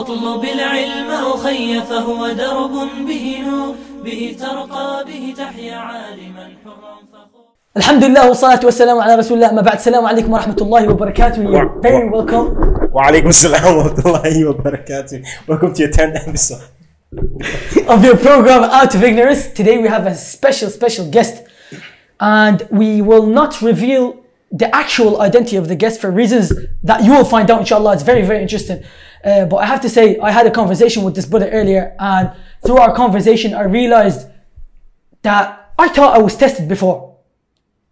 اطلب العلم أخي فهو درب به نور به ترقى به تحيا عالما حرا فخور الحمد لله والصلاة والسلام على رسول الله ما بعد السلام عليكم ورحمة الله وبركاته You're very welcome Walaikum salam wa rahmatullahi wa barakatuh. Welcome to your 10th episode. of your program Out of Ignorance. Today we have a special, special guest and we will not reveal the actual identity of the guest for reasons that you will find out inshallah. It's very, very interesting. Uh, but I have to say, I had a conversation with this brother earlier and through our conversation I realized that I thought I was tested before.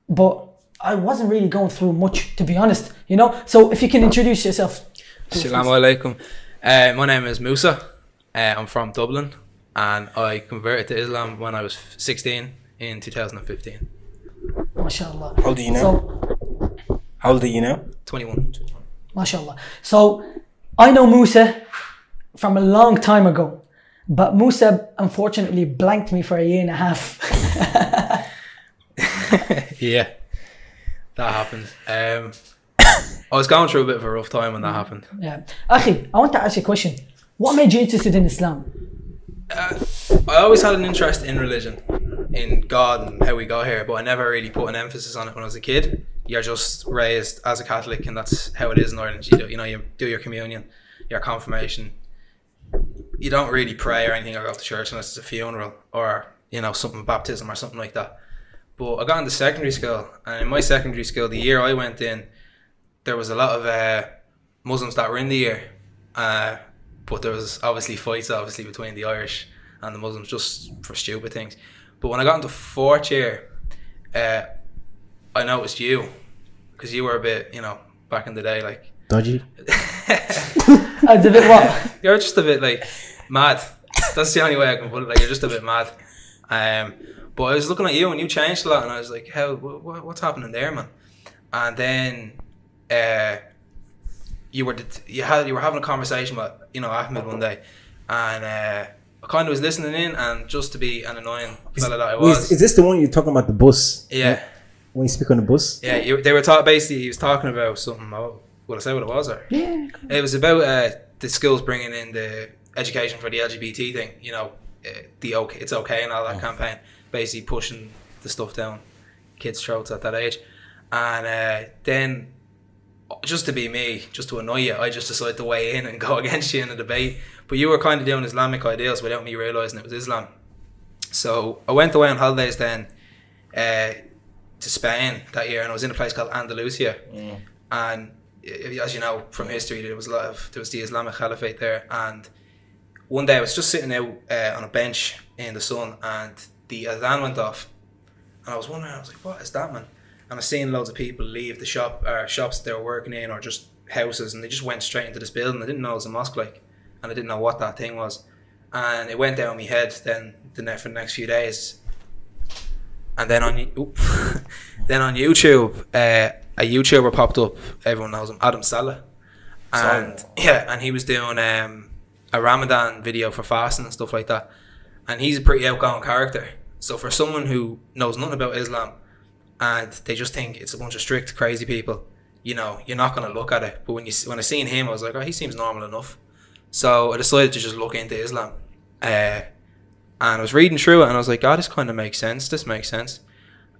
But I wasn't really going through much, to be honest, you know? So if you can introduce yourself. Assalamu alaikum. Uh, my name is Musa. Uh, I'm from Dublin and I converted to Islam when I was 16 in 2015. MashaAllah. How old are you now? So, How old are you now? 21. MashaAllah. So I know Musa from a long time ago, but Musa unfortunately blanked me for a year and a half. yeah, that happened. Um, I was going through a bit of a rough time when that happened. yeah. Akhi, I want to ask you a question. What made you interested in Islam? I always had an interest in religion, in God and how we got here, but I never really put an emphasis on it when I was a kid. You're just raised as a Catholic, and that's how it is in Ireland. You do, you know, you do your communion, your confirmation. You don't really pray or anything go to church unless it's a funeral or you know something baptism or something like that. But I got into secondary school, and in my secondary school, the year I went in, there was a lot of uh, Muslims that were in the year, uh, but there was obviously fights, obviously between the Irish and the Muslims, just for stupid things. But when I got into fourth year, uh, I noticed you, because you were a bit, you know, back in the day, like Dodgy. That's a bit what? you're just a bit like mad. That's the only way I can put it. Like you're just a bit mad. Um, but I was looking at you and you changed a lot, and I was like, "How? What, what's happening there, man?" And then, uh, you were you had you were having a conversation with you know Ahmed one day, and uh, I kind of was listening in, and just to be an annoying fella that I was, Is, is this the one you're talking about the bus? yeah, When you speak on the bus? yeah. You, they were talking basically. He was talking about something. Oh, will I say what it was? Or Yeah. It was about uh, the schools bringing in the education for the LGBT thing. You know, uh, the okay, it's okay and all that campaign. Basically pushing the stuff down kids' throats at that age, and uh, then just to be me, just to annoy you, I just decided to weigh in and go against you in a debate. But you were kind of doing Islamic ideals without me realizing it was Islam. So I went away on holidays then uh, to Spain that year, and I was in a place called Andalusia. And uh, as you know from history, there was a lot of there was the Islamic Caliphate there. And one day I was just sitting out uh, on a bench in the sun, and the adhan went off, and I was wondering, I was like, "What is that, man?" And I seen loads of people leave the shop, or shops they were working in, or just houses, and they just went straight into this building. I didn't know it was a mosque, like, and I didn't know what that thing was, and it went down my head. Then the next for the next few days, and then on oop, then on YouTube, uh, a YouTuber popped up. Everyone knows him, Adam Saleh, and yeah, and he was doing um, a Ramadan video for fasting and stuff like that. And he's a pretty outgoing character. So for someone who knows nothing about Islam, and they just think it's a bunch of strict, crazy people, you know, you're not gonna look at it. But when you when I seen him, I was like, oh, he seems normal enough. So I decided to just look into Islam. Uh, and I was reading through it and I was like, God, this kind of makes sense. This makes sense.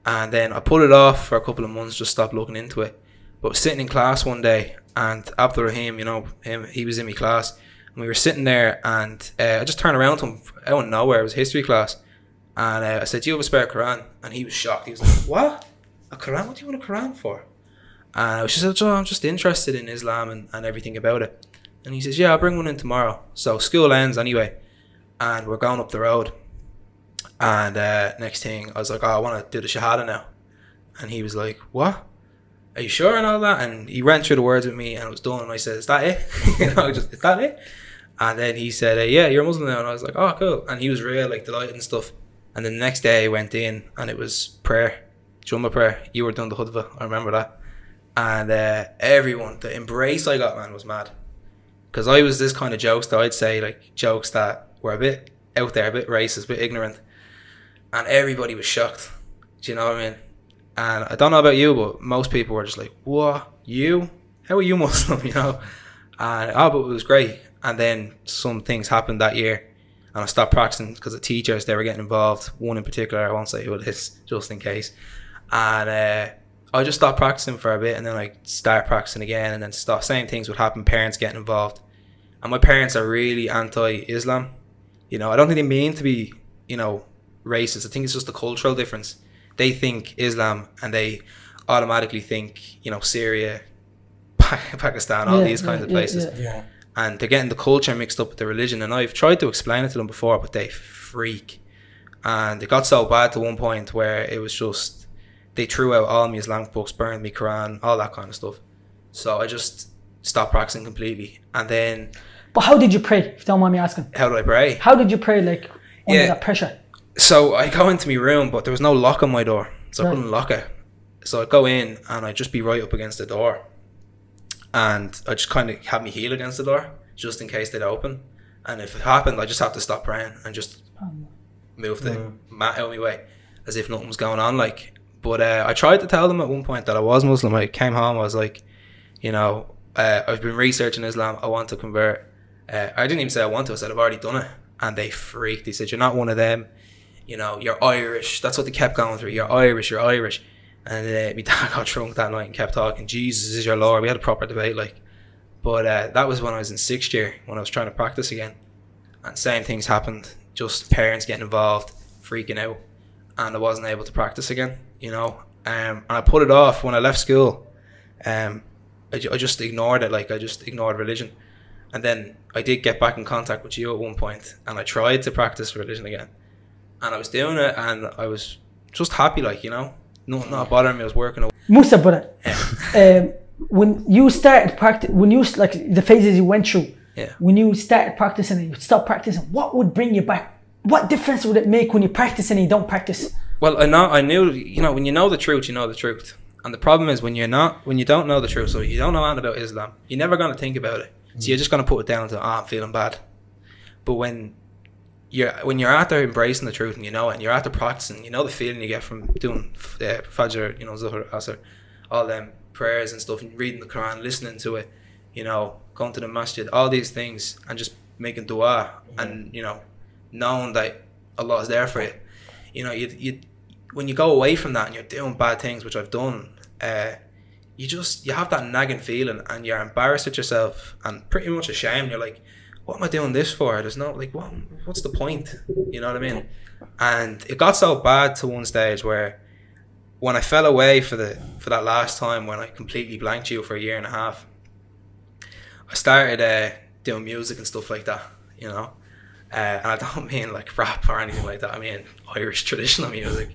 And then I put it off for a couple of months, just stopped looking into it. But sitting in class one day and Abdul Rahim, you know, him, he was in my class. And we were sitting there and uh, I just turned around to him out of nowhere. It was history class. And uh, I said, Do you have a spare Quran? And he was shocked. He was like, What? A Quran? What do you want a Quran for? And I was just like, oh, I'm just interested in Islam and, and everything about it. And he says, Yeah, I'll bring one in tomorrow. So school ends anyway. And we're going up the road. And uh, next thing, I was like, Oh, I want to do the Shahada now. And he was like, What? Are you sure and all that? And he ran through the words with me and it was done. And I said, Is that it? you know, just, Is that it? And then he said, uh, Yeah, you're a Muslim now. And I was like, Oh, cool. And he was real, like, delighted and stuff. And then the next day I went in and it was prayer, Jumma prayer. You were doing the khutbah. I remember that. And uh, everyone, the embrace I got, man, was mad. Because I was this kind of jokes that I'd say, like, jokes that were a bit out there, a bit racist, a bit ignorant. And everybody was shocked. Do you know what I mean? And I don't know about you, but most people were just like, "What? You? How are you Muslim?" You know? And oh, but it was great. and then some things happened that year, and I stopped practicing because the teachers they were getting involved. One in particular, I won't say who it is, just in case. And uh, I just stopped practicing for a bit, and then I start practicing again, and then stop. Same things would happen. Parents getting involved, and my parents are really anti-Islam. You know, I don't think they mean to be, you know, racist. I think it's just a cultural difference. They think Islam, and they automatically think, you know, Syria, Pakistan, all Yeah, these kinds yeah, of yeah, places yeah. And they're getting the culture mixed up with the religion. And I've tried to explain it to them before, but they freak. And it got so bad to one point where it was just they threw out all my Islamic books, burned me Quran, all that kind of stuff. So I just stopped practicing completely. And then But how did you pray? If you don't mind me asking, how do I pray? how did you pray? Like under Yeah. that pressure. So I go into my room, but there was no lock on my door, so I couldn't lock it. So I'd go in and I'd just be right up against the door, and I just kind of had me heel against the door just in case they'd open. And if it happened, I just have to stop praying and just move the mat out of my way, as if nothing was going on. Like, but uh, I tried to tell them at one point that I was Muslim. I came home, I was like, you know, uh, I've been researching Islam. I want to convert. Uh, I didn't even say I want to. I said I've already done it, and they freaked. They said you're not one of them. You know, you're Irish. That's what they kept going through. You're Irish. You're Irish. And uh, my dad got drunk that night and kept talking. Jesus is your Lord. We had a proper debate, like. But uh, that was when I was in sixth year when I was trying to practice again, and same things happened. Just parents getting involved, freaking out, and I wasn't able to practice again. You know, um, and I put it off when I left school. Um, I, I just ignored it. Like I just ignored religion, and then I did get back in contact with you at one point, and I tried to practice religion again, and I was doing it, and I was just happy, like you know, not not bothering me. I was working. Musa, brother. um, when you started practice, when you like the phases you went through, Yeah. when you started practicing and you stopped practicing, what would bring you back? What difference would it make when you practice and you don't practice? Well, I know I knew you know when you know the truth, you know the truth. And the problem is when you're not when you don't know the truth, so you don't know anything about Islam, you're never gonna think about it. So you're just gonna put it down to ah, I'm feeling bad. But when you're when you're out there embracing the truth and you know it, and you're out there practicing, you know the feeling you get from doing uh, Fajr, you know Zuhr, Asr, all them prayers and stuff, and reading the Quran, listening to it, you know, going to the masjid, all these things, and just making dua, and you know, knowing that Allah is there for you. You know, you you when you go away from that and you're doing bad things, which I've done, uh, you just you have that nagging feeling and you're embarrassed at yourself and pretty much ashamed. You're like, what am I doing this for? There's no like, what what's the point? You know what I mean? And it got so bad to one stage where when I fell away for the for that last time when I completely blanked you for a year and a half, I started uh, doing music and stuff like that. You know. Uh, and I don't mean like rap or anything like that. I mean Irish traditional music.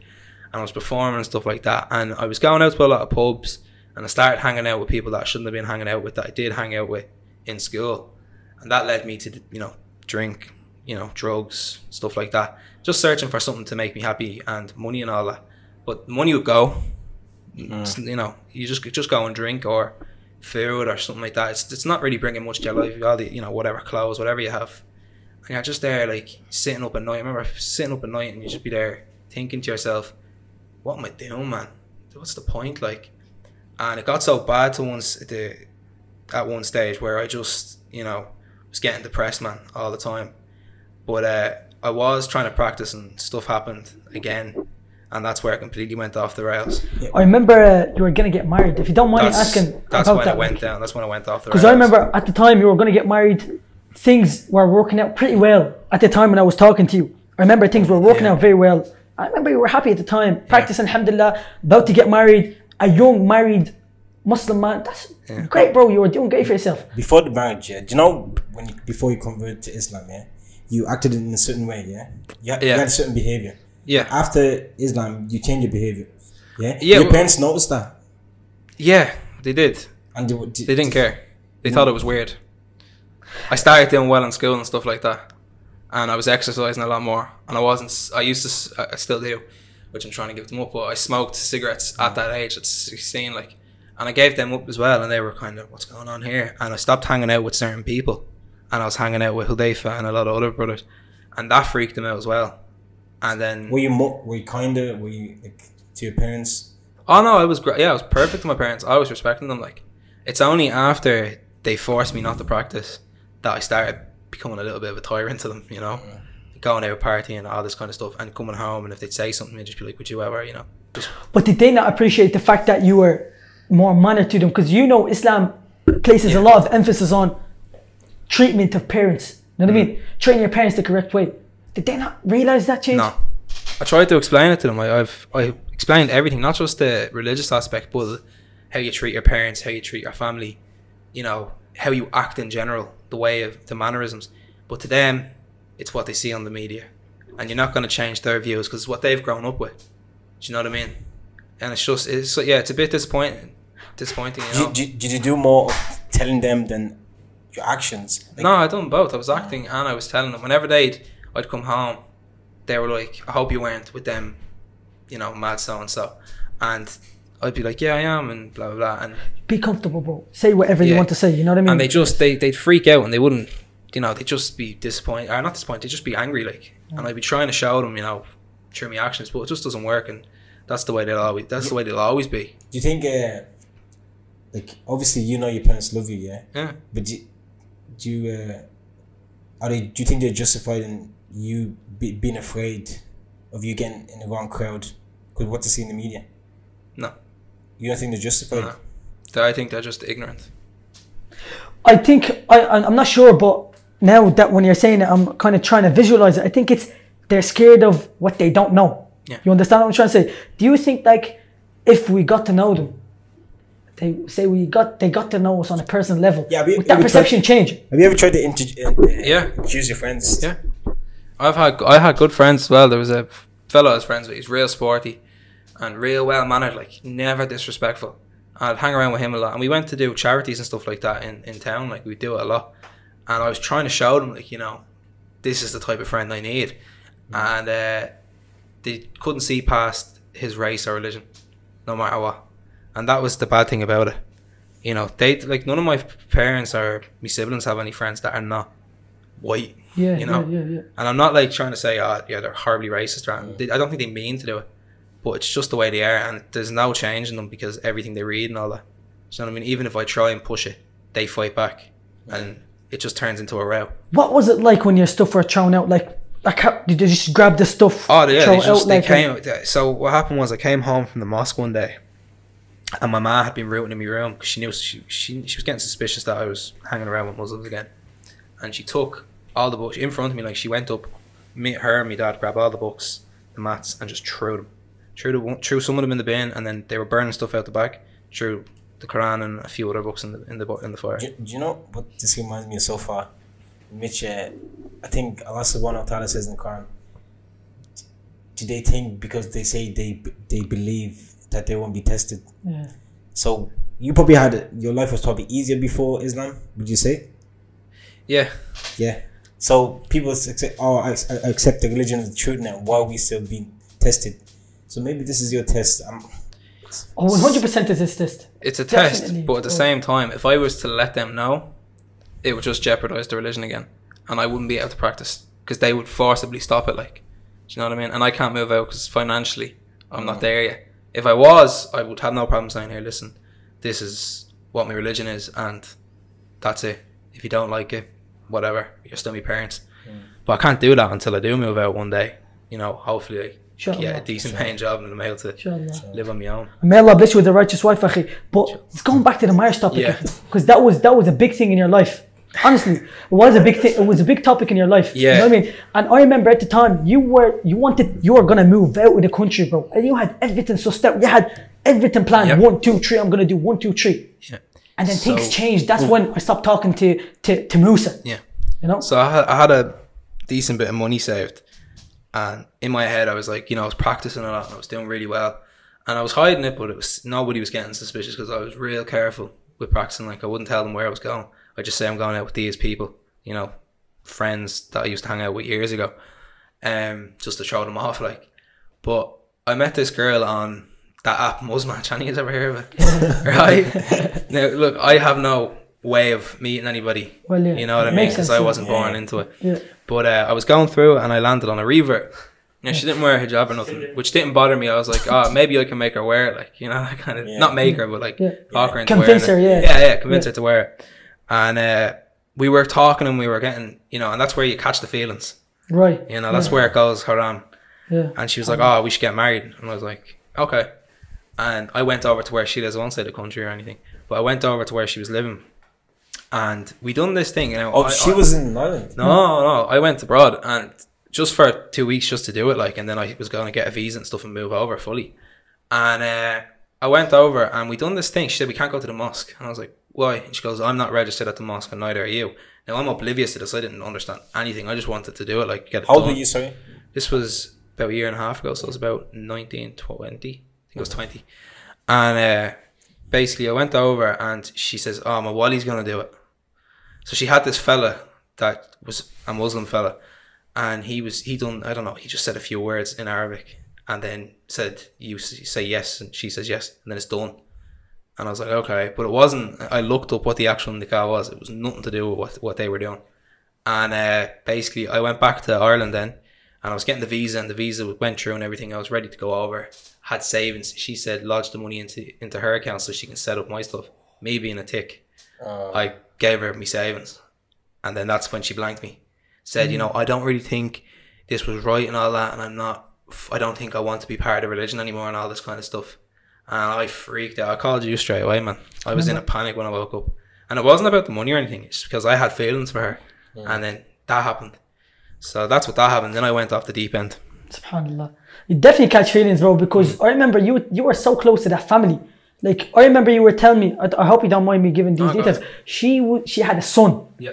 And I was performing and stuff like that. And I was going out to a lot of pubs and I started hanging out with people that I shouldn't have been hanging out with that I did hang out with in school. And that led me to, you know, drink, you know, drugs, stuff like that. Just searching for something to make me happy and money and all that. But money would go. It's- mm. You know, you just just go and drink or food or something like that. It's, it's not really bringing much to your life. All the, you know, whatever clothes, whatever you have. And you're just there, like sitting up at night. I remember sitting up at night, and you just be there thinking to yourself, "What am I doing, man? What's the point?" Like, and it got so bad to once the at one stage where I just, you know, was getting depressed, man, all the time. But uh, I was trying to practice, and stuff happened again, and that's where it completely went off the rails. I remember uh, you were gonna get married. If you don't mind That's, asking that's about when that, it went down. That's when I went off the rails. because. I remember at the time you were gonna get married, things were working out pretty well. At the time when I was talking to you, I remember things were working Yeah. out very well. I remember you were happy at the time, practicing, alhamdulillah, about to get married, a young married Muslim man. That's great, bro. You were doing great for yourself. Before the marriage, yeah. Do you know when you, before you converted to Islam, yeah, you acted in a certain way, yeah. You had, you had a certain behavior. Yeah, After Islam, you change your behavior. Yeah. Yeah, Your parents noticed that, yeah, they did. and they, were- They didn't care. They thought it was weird. I started doing well in school and stuff like that, and I was exercising a lot more. And I wasn't. I used to. I still do, which I'm trying to give them up. But I smoked cigarettes at that age, at 16, like, and I gave them up as well. And they were kind of, "What's going on here?" And I stopped hanging out with certain people, and I was hanging out with Hudayfa and a lot of other brothers, and that freaked them out as well. And then, Were you mo- were you kinda were you like to your parents? oh no, I was great. Yeah, I was perfect to my parents. I was respecting them. Like, it's only after they forced me not to practice that I started becoming a little bit of a tyrant to them. You know, going out partying and all this kind of stuff, and coming home, and if they'd say something, I'd just be like, "Would you ever?" You know, just But did they not appreciate the fact that you were more mannered to them? Because you know Islam places a lot of emphasis on treatment of parents. You know what I mm. mean? Train your parents the correct way. Did they not realize that change? No. I tried to explain it to them. I, I've I explained everything, not just the religious aspect, but how you treat your parents, how you treat your family, you know, how you act in general, the way of the mannerisms. But to them, it's what they see on the media, and you're not going to change their views because it's what they've grown up with. Do you know what I mean? And it's just, it's so yeah, it's a bit disappointing. Disappointing, you know. Did, did, did you do more of telling them than your actions? Like, No, I done both. I was acting and I was telling them. Whenever they'd I'd come home, they were like, "I hope you weren't with them, you know, mad so and so," and I'd be like, "Yeah, I am," and blah blah blah, and Be comfortable, bro. Say whatever you want to say. You know what I mean? and they just they they'd freak out and they wouldn't, you know, they'd just be disappointed or not disappointed. They'd just be angry, like, and I'd be trying to show them, you know, through my actions, but it just doesn't work, and that's the way they'll always that's the way they'll always be. Do you think, uh, like, obviously you know your parents love you, yeah? Yeah. But do, do you, uh, are they, do you think they're justified in you be, being afraid of you getting in the wrong crowd because what they see in the media? No, You don't think they're justified? no. I think they're just ignorant. I think I I- I'm not sure, but now that when you're saying it, I'm kind of trying to visualize it. I think it's they're scared of what they don't know. Yeah. You understand what I'm trying to say? Do you think like if we got to know them, they say we got they got to know us on a personal level, Yeah, we- that we perception change? Have you ever tried to inter- uh, Yeah. introduce your friends? Yeah, I've had I had good friends as well. There was a fellow I was friends with. He's real sporty and real well mannered, like never disrespectful. I'd hang around with him a lot, and we went to do charities and stuff like that in, in town. Like we do it a lot, and I was trying to show them, like you know, this is the type of friend I need, and uh, they couldn't see past his race or religion, no matter what, and that was the bad thing about it. You know, they like none of my parents or my siblings have any friends that are not white. Yeah, you know, yeah, yeah, yeah. and I'm not like trying to say, oh, yeah, they're horribly racist. Or, they, I don't think they mean to do it, but it's just the way they are, and there's no change in them because everything they read and all that. Do you know what I mean? Even if I try and push it, they fight back, and it just turns into a row. What was it like when your stuff were thrown out? Like, like how, did you just grab the stuff? Oh, yeah, they just out they like came. So what happened was I came home from the mosque one day, and my ma had been rooting in my room because she knew she, she she was getting suspicious that I was hanging around with Muslims again, and she took all the books in front of me. Like she went up, me, her, and my dad grabbed all the books, the mats, and just threw them, threw the threw some of them in the bin, and then they were burning stuff out the back, threw the Quran and a few other books in the in the in the fire. Do, do you know what this reminds me of so far? Which uh, I think Allah subhanahu wa ta'ala says in the Quran. Do they think because they say they they believe that they won't be tested? Yeah. So you probably had your life was probably easier before Islam. Would you say? Yeah, Yeah. So people accept, oh, I, I accept the religion of the truth now. Why are we still being tested? So maybe this is your test. Um, Oh, 100% is this test. it's a test, Definitely. but at the Oh. same time, if I was to let them know, it would just jeopardize the religion again, and I wouldn't be able to practice because they would forcibly stop it. Like, do you know what I mean? And I can't move out because financially, I'm not there yet. If I was, I would have no problem saying, "Here, listen, this is what my religion is, and that's it. If you don't like it, whatever, you're still my parents." Hmm. But I can't do that until I do move out one day. You know, hopefully, I Sure. get a decent paying job and I'm able to Inshallah. live on my own. May Allah bless you with a righteous wife, akhi. But it's going back to the marriage topic, Yeah. because that was that was a big thing in your life. Honestly, it was a big thing. It was a big topic in your life. Yeah. You know what I mean? And I remember at the time you were you wanted you were gonna move out of the country, bro, and you had everything so step You had everything planned. Yep. One, two, three. I'm gonna do one, two, three. Yeah. And then things changed. That's when I stopped talking to to to Musa. Yeah. You know? So I had, I had a decent bit of money saved, and in my head I was like, you know, I was practicing a lot and I was doing really well, and I was hiding it, but it was nobody was getting suspicious because I was real careful with practicing. Like I wouldn't tell them where I was going. I just say I'm going out with these people, you know, friends that I used to hang out with years ago, um, just to throw them off. Like, but I met this girl on that app Muzmatch. Any of you ever heard of it? right? Now, look, I have no way of meeting anybody. Well, yeah, You know what I mean? Because I wasn't born Yeah. into it. Yeah. But uh, I was going through it and I landed on a revert. Now she didn't wear a hijab or nothing, which didn't bother me. I was like, oh, maybe I can make her wear it, like you know, kind of Yeah. not make her, but like Yeah. talk her into Convince wearing her, it. yeah. yeah, yeah, convince her to wear it. And uh, we were talking and we were getting, you know, and that's where you catch the feelings. Right. You know, that's where it goes, haram. Yeah. And she was like, "Oh, we should get married," and I was like, "Okay." And I went over to where she lives. I won't say the country or anything, but I went over to where she was living, and we done this thing. You know, Oh, I- she I- was in Ireland. no, no. I went abroad and just for two weeks just to do it, like, and then I was going to get a visa and stuff and move over fully. And uh, I went over and we done this thing. She said we can't go to the mosque, and I was like, why? And she goes, I'm not registered at the mosque, and neither are you. Now I'm oblivious to this. I didn't understand anything. I just wanted to do it, like get it How old were you? Sorry. This was about a year and a half ago, so it was about 19, 20. I think it was 20. And uh, basically, I went over and she says, Oh, my Wali's going to do it. So she had this fella that was a Muslim fella, and he was, he done, I don't know, he just said a few words in Arabic and then said, You say yes, and she says yes, and then it's done. And I was like, Okay. But it wasn't, I looked up what the actual nikah was, it was nothing to do with what, what they were doing. And uh, basically, I went back to Ireland then, and I was getting the visa, and the visa went through and everything. I was ready to go over. Had savings. She said lodge the money into into her account so she can set up my stuff. Me being a tick, I gave her my savings, and then that's when she blanked me. Said, you know, I don't really think this was right and all that, and I'm not. I don't think I want to be part of religion anymore and all this kind of stuff. And I freaked out. I called you straight away, man. I was in a panic when I woke up, and it wasn't about the money or anything. It's because I had feelings for her, and then that happened. So that's what that happened. Then I went off the deep end. Subhanallah. You definitely catch feelings, bro, because mm. I remember you you were so close to that family. Like I remember you were telling me. I, I hope you don't mind me giving these oh, No, details. ahead. She w- she had a son, Yeah.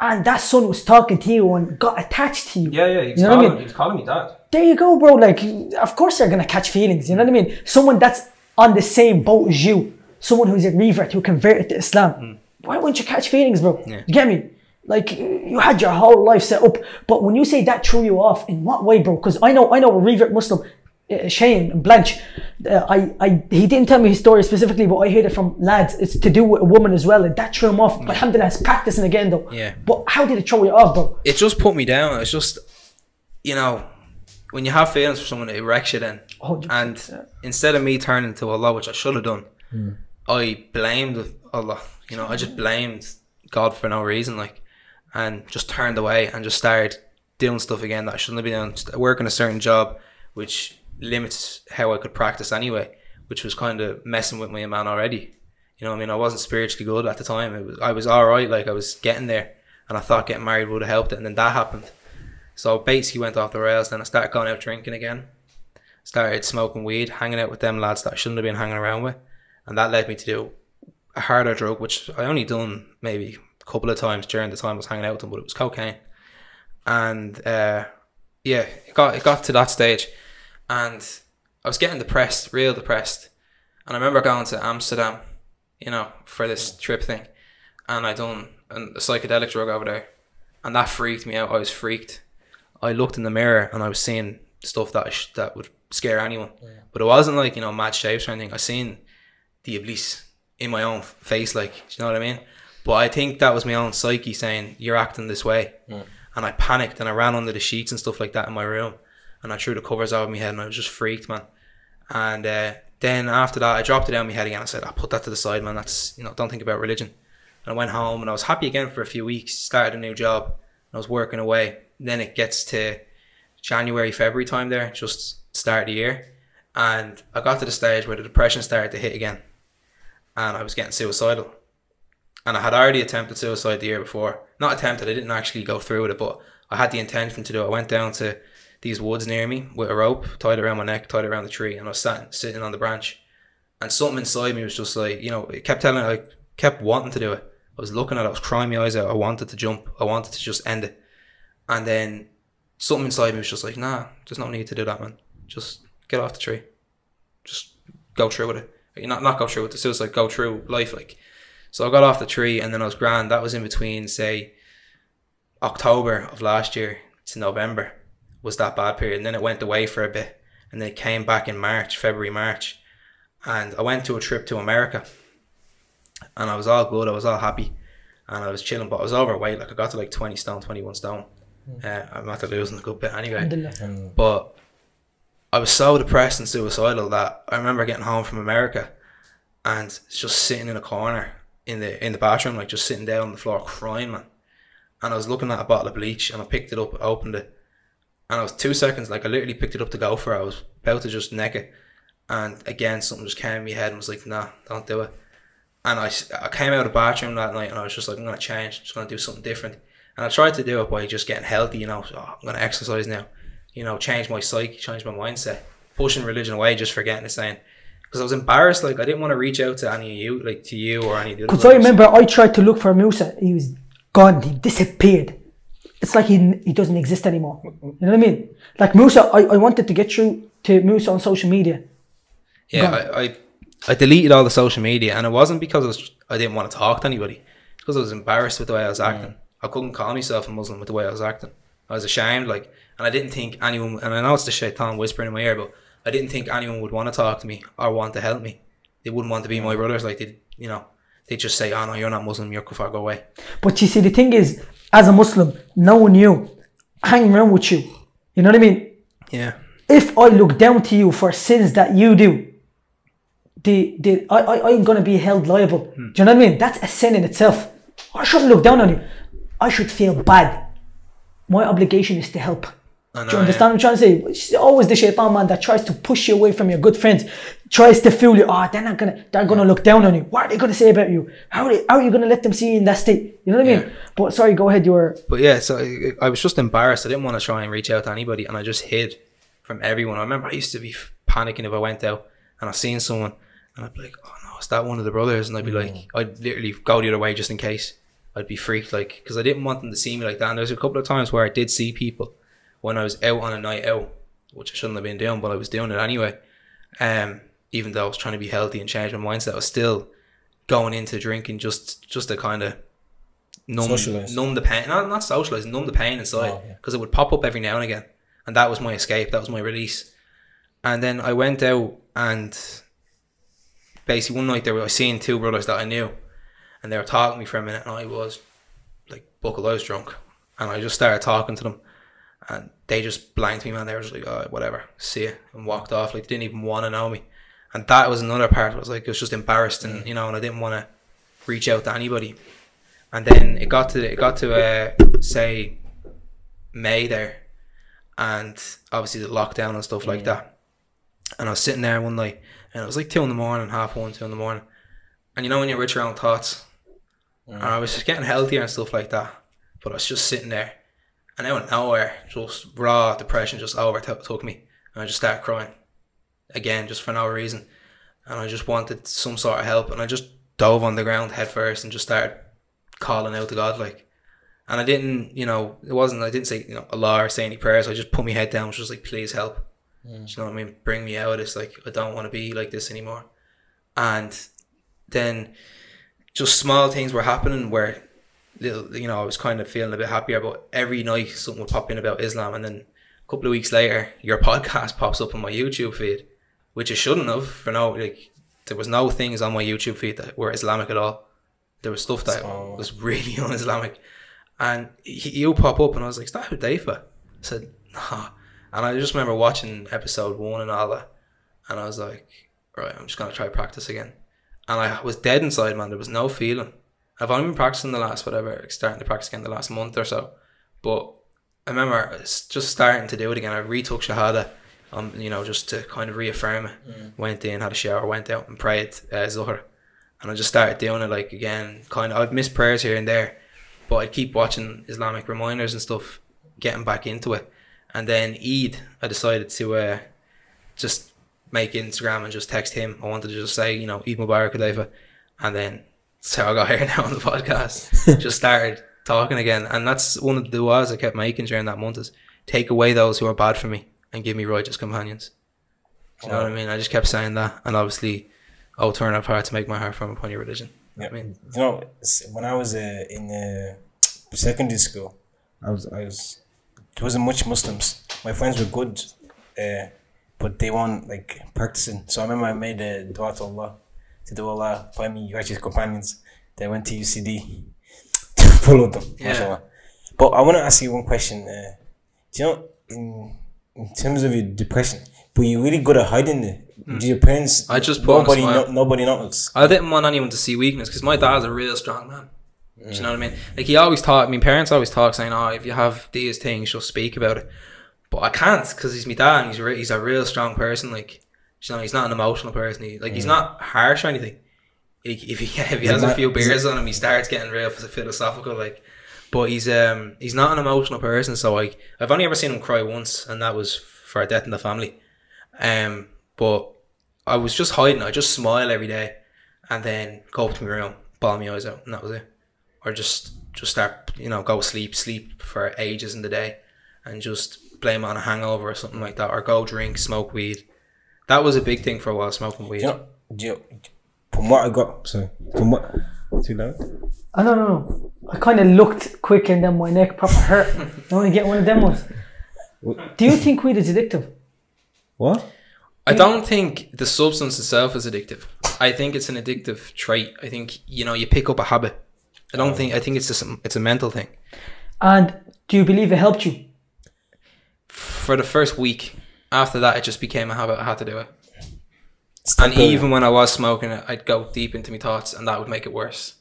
and that son was talking to you and got attached to you. Yeah, yeah. He's, You know what I mean? he's calling me dad. There you go, bro. Like, of course they're gonna catch feelings. You know what I mean? Someone that's on the same boat as you, someone who's a revert who converted to Islam. Why wouldn't you catch feelings, bro? Yeah. You get me? Like you had your whole life set up, but when you say that threw you off, in what way, bro? Because I know, I know a revert Muslim, uh, Shane and Blanche. Uh, I, I, he didn't tell me his story specifically, but I heard it from lads. It's to do with a woman as well, and that threw him off. Alhamdulillah, he's practicing again though. Yeah. But how did it throw you off, bro? It just put me down. It's just, you know, when you have feelings for someone, it wrecks you then. 100%, And instead of me turning to Allah, which I should have done, hmm. I blamed Allah. You know, I just blamed God for no reason, like, and just turned away and just started doing stuff again that I shouldn't have been doing. Just working a certain job, which limits how I could practice anyway, which was kind of messing with my man already. You know, what I mean, I wasn't spiritually good at the time. It was, I was all right, like I was getting there, and I thought getting married would have helped it, and then that happened. So basically went off the rails. Then I started going out drinking again started smoking weed, hanging out with them lads that I shouldn't have been hanging around with, and that led me to do a harder drug, which I only done maybe a couple of times during the time I was hanging out with them, but it was cocaine, and uh, yeah, it got it got to that stage, and I was getting depressed, real depressed, and I remember going to Amsterdam, you know, for this trip thing, and I done a psychedelic drug over there, and that freaked me out. I was freaked. I looked in the mirror and I was seeing stuff that sh- that would scare anyone, but it wasn't like you know mad shapes or anything. I seen the iblis in my own face, like do you know what I mean. But I think that was my own psyche saying you're acting this way, and I panicked and I ran under the sheets and stuff like that in my room, and I threw the covers over my head and I was just freaked, man. And uh, then after that, I dropped it down my head again. I said, "I put that to the side, man. That's you know, don't think about religion." And I went home and I was happy again for a few weeks. Started a new job. And I was working away. Then it gets to January, February time there, just start of the year, and I got to the stage where the depression started to hit again, and I was getting suicidal. And I had already attempted suicide the year before. Not attempted, I didn't actually go through with it, but I had the intention to do it. I went down to these woods near me with a rope, tied around my neck, tied around the tree, and I was sat, sitting on the branch. And something inside me was just like, you know, it kept telling me I kept wanting to do it. I was looking at it, I was crying my eyes out. I wanted to jump. I wanted to just end it. And then something inside me was just like, nah, there's no need to do that, man. Just get off the tree. Just go through with it. Like, Not not go through with the suicide, go through life. Like, so I got off the tree, and then I was grand. That was in between, say, October of last year to November was that bad period, and then it went away for a bit, and then it came back in March, February, March, and I went to a trip to America, and I was all good. I was all happy, and I was chilling, but I was overweight. Like I got to like twenty stone, twenty one stone. Uh, I'm after losing a good bit anyway. But I was so depressed and suicidal that I remember getting home from America and just sitting in a corner in the in the bathroom, like just sitting down on the floor crying, man. and I was looking at a bottle of bleach, and I picked it up, opened it, and I was two seconds, like I literally picked it up to go for it. I was about to just neck it, and again something just came in my head and was like, "Nah, don't do it." And I, I came out of the bathroom that night, and I was just like, "I'm gonna change, I'm just gonna do something different." And I tried to do it by just getting healthy, you know. So, oh, I'm gonna exercise now, you know, change my psyche, change my mindset, pushing religion away, just forgetting it, saying. Because I was embarrassed, like I didn't want to reach out to any of you, like to you or any of the other. Because I remember I tried to look for Musa. He was gone. He disappeared. It's like he, he doesn't exist anymore. You know what I mean? Like Musa, I, I wanted to get through to Musa on social media. Yeah, I, I I deleted all the social media, and it wasn't because I, was, I didn't want to talk to anybody. It's because I was embarrassed with the way I was acting. I couldn't call myself a Muslim with the way I was acting. I was ashamed, like, and I didn't think anyone. And I know it's the shaitan whispering in my ear, but I didn't think anyone would want to talk to me or want to help me. They wouldn't want to be my mm. brothers. Like they, you know, they just say, "Oh no, you're not Muslim. You're kafir. Go away." But you see, the thing is, as a Muslim, no one knew hanging around with you. You know what I mean? Yeah, If I look down to you for sins that you do, the, the, I, I, I'm going to be held liable. Hmm. Do you know what I mean? That's a sin in itself. I shouldn't look down on you. I should feel bad. My obligation is to help. Know. Do you understand what I'm trying to say? It's always the shaitan man that tries to push you away from your good friends, tries to fool you. Oh, they're not gonna, they're gonna look down on you. What are they gonna say about you? How are, they, how are you gonna let them see you in that state? You know what I mean? Yeah. But sorry, go ahead. You were But yeah, so I, I was just embarrassed. I didn't want to try and reach out to anybody, and I just hid from everyone. I remember I used to be panicking if I went out and I seen someone, and I'd be like, "Oh no, is that one of the brothers?" And I'd be mm. like, I'd literally go the other way just in case. I'd be freaked, like, because I didn't want them to see me like that. And there's a couple of times where I did see people when I was out on a night out, which I shouldn't have been doing, but I was doing it anyway. Um, even though I was trying to be healthy and change my mindset, I was still going into drinking just just to kind of numb, Socialise. numb the pain. Not not socialize, numb the pain inside Oh, yeah. because it would pop up every now and again, and that was my escape. That was my release. And then I went out and basically one night there were I seen two brothers that I knew, and they were talking to me for a minute, and I was like buckle, I was drunk, and I just started talking to them, and they just blanked me, man. They were just like, oh, whatever, see ya, and walked off. Like they didn't even want to know me, and that was another part. I was like, I was just embarrassed, and you know, and I didn't want to reach out to anybody. And then it got to it got to uh, say May there, and obviously the lockdown and stuff like that. And I was sitting there one night, and it was like two in the morning, half one, two in the morning. And you know when you're with your own thoughts, and I was just getting healthier and stuff like that. But I was just sitting there, and out of nowhere, just raw depression just overtook me, and I just started crying again, just for no reason. And I just wanted some sort of help, and I just dove on the ground head first and just started calling out to God, like. And I didn't, you know, it wasn't. I didn't say, you know, Allah or say any prayers. I just put my head down, was just like, please help. Mm. Do you know what I mean? Bring me out It's. Like, I don't want to be like this anymore. And then just small things were happening where, little, you know, I was kind of feeling a bit happier. But every night something would pop in about Islam, and then a couple of weeks later, your podcast pops up on my YouTube feed, which it shouldn't have. For no, like, there was no things on my YouTube feed that were Islamic at all. There was stuff that So- was really un-Islamic, and he, you pop up, and I was like, "Is that Hudayfa?" I said, "Nah." And I just remember watching episode one and all that, and I was like, "Right, I'm just gonna try practice again." And I was dead inside, man. There was no feeling. I've only been practicing the last whatever, starting to practice again the last month or so, but I remember just starting to do it again. I retook Shahada, um, you know, just to kind of reaffirm it. Went in, had a shower, went out and prayed uh, Zuhr. And I just started doing it like again, kind of, I've missed prayers here and there, but I'd keep watching Islamic reminders and stuff, getting back into it. And then Eid, I decided to uh, just make Instagram and just text him. I wanted to just say, you know, Eid Mubarak Khalifa. And then that's how I got here now on the podcast. just started talking again. And that's one of the du'as I kept making during that month is take away those who are bad for me and give me righteous companions. Do you know what I mean? I just kept saying that. And obviously, I'll turn up heart to make my heart firm upon your religion. Yeah. I mean, you know, when I was uh, in uh, secondary school, I was I was there wasn't much Muslims. My friends were good, uh, but they weren't like practicing. So I remember I made a dua to Allah to do Allah find me righteous companions. They went to UCD to follow them. Yeah. mashallah. But I want to ask you one question. Uh, do you know in in terms of your depression, were you really good at hiding it? Do your parents? I just put nobody no, nobody noticed. I didn't want anyone to see weakness because my dad's a real strong man. Do you know what I mean? Like he always taught. I mean, parents always talk saying, "Oh, if you have these things, you'll speak about it." But I can't because he's my dad. and He's re- he's a real strong person. Like you know, he's not an emotional person. He, like he's not harsh or anything. Like, if he if he has a few beers on him, he starts getting real philosophical. Like, but he's um he's not an emotional person. So like I've only ever seen him cry once, and that was for a death in the family. Um, but I was just hiding. I just smile every day, and then go up to my room, bawl my eyes out, and that was it. Or just just start, you know, go sleep, sleep for ages in the day, and just blame on a hangover or something like that, or go drink, smoke weed. That was a big thing for a while, smoking weed. You know, do you, from what I got, sorry, from what, too loud? I don't know. I kind of looked quick and then my neck proper hurt. I want to get one of them ones. Do you think weed is addictive? What? I don't think the substance itself is addictive. I think it's an addictive trait. I think you know you pick up a habit. I don't think. I think it's just a, it's a mental thing. And do you believe it helped you? For the first week, after that, it just became a habit. I had to do it. Stop And doing even when I was smoking it, I'd go deep into my thoughts, and that would make it worse.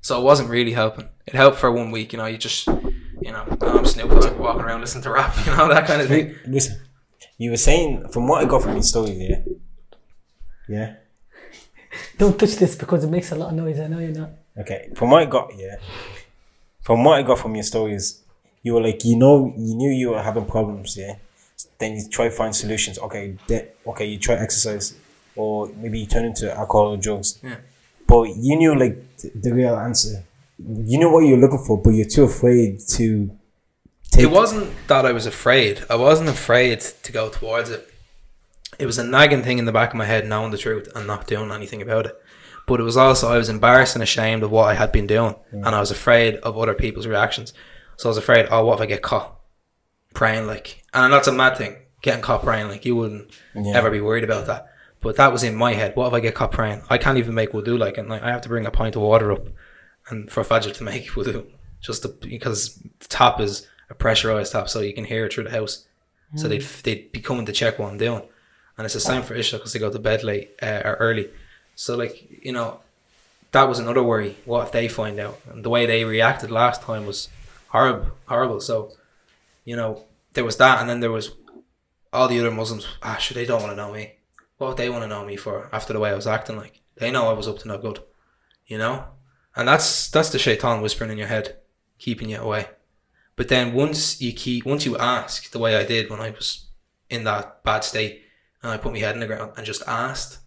So it wasn't really helping. It helped for one week, you know. You just, you know, oh, I'm Snoop Dogg walking around listening to rap, you know, that kind of thing. Listen, you were saying, from what I got from your story there, yeah? Don't touch this because it makes a lot of noise. I know you're not. Okay, from what I got, yeah, from what I got from your stories, you were like, you know, you knew you were having problems, yeah. Then you try find solutions. Okay, then, okay, you try exercise, or maybe you turn into alcohol or drugs. Yeah. But you knew like th- the real answer. You know what you're looking for, but you're too afraid to take. It wasn't that I was afraid. I wasn't afraid to go towards it. It was a nagging thing in the back of my head, knowing the truth and not doing anything about it. But it was also I was embarrassed and ashamed of what I had been doing, mm. and I was afraid of other people's reactions. So I was afraid, oh, what if I get caught praying like? And that's a mad thing, getting caught praying like. You wouldn't Yeah. ever be worried about that. But that was in my head. What if I get caught praying? I can't even make wudu like, and like I have to bring a pint of water up, and for Fajr to make wudu, just to, because the tap is a pressurized tap, so you can hear it through the house. So they'd they'd be coming to check what I'm doing, and it's the same for Isha because they go to bed late uh, or early. So like you know, that was another worry. What if they find out? And the way they reacted last time was horrible, horrible. So you know, there was that, and then there was all the other Muslims. Ah, sure, they don't want to know me. What would they want to know me for after the way I was acting? Like they know I was up to no good, you know. And that's that's the shaitan whispering in your head, keeping you away. But then once you keep, once you ask the way I did when I was in that bad state, and I put my head in the ground and just asked,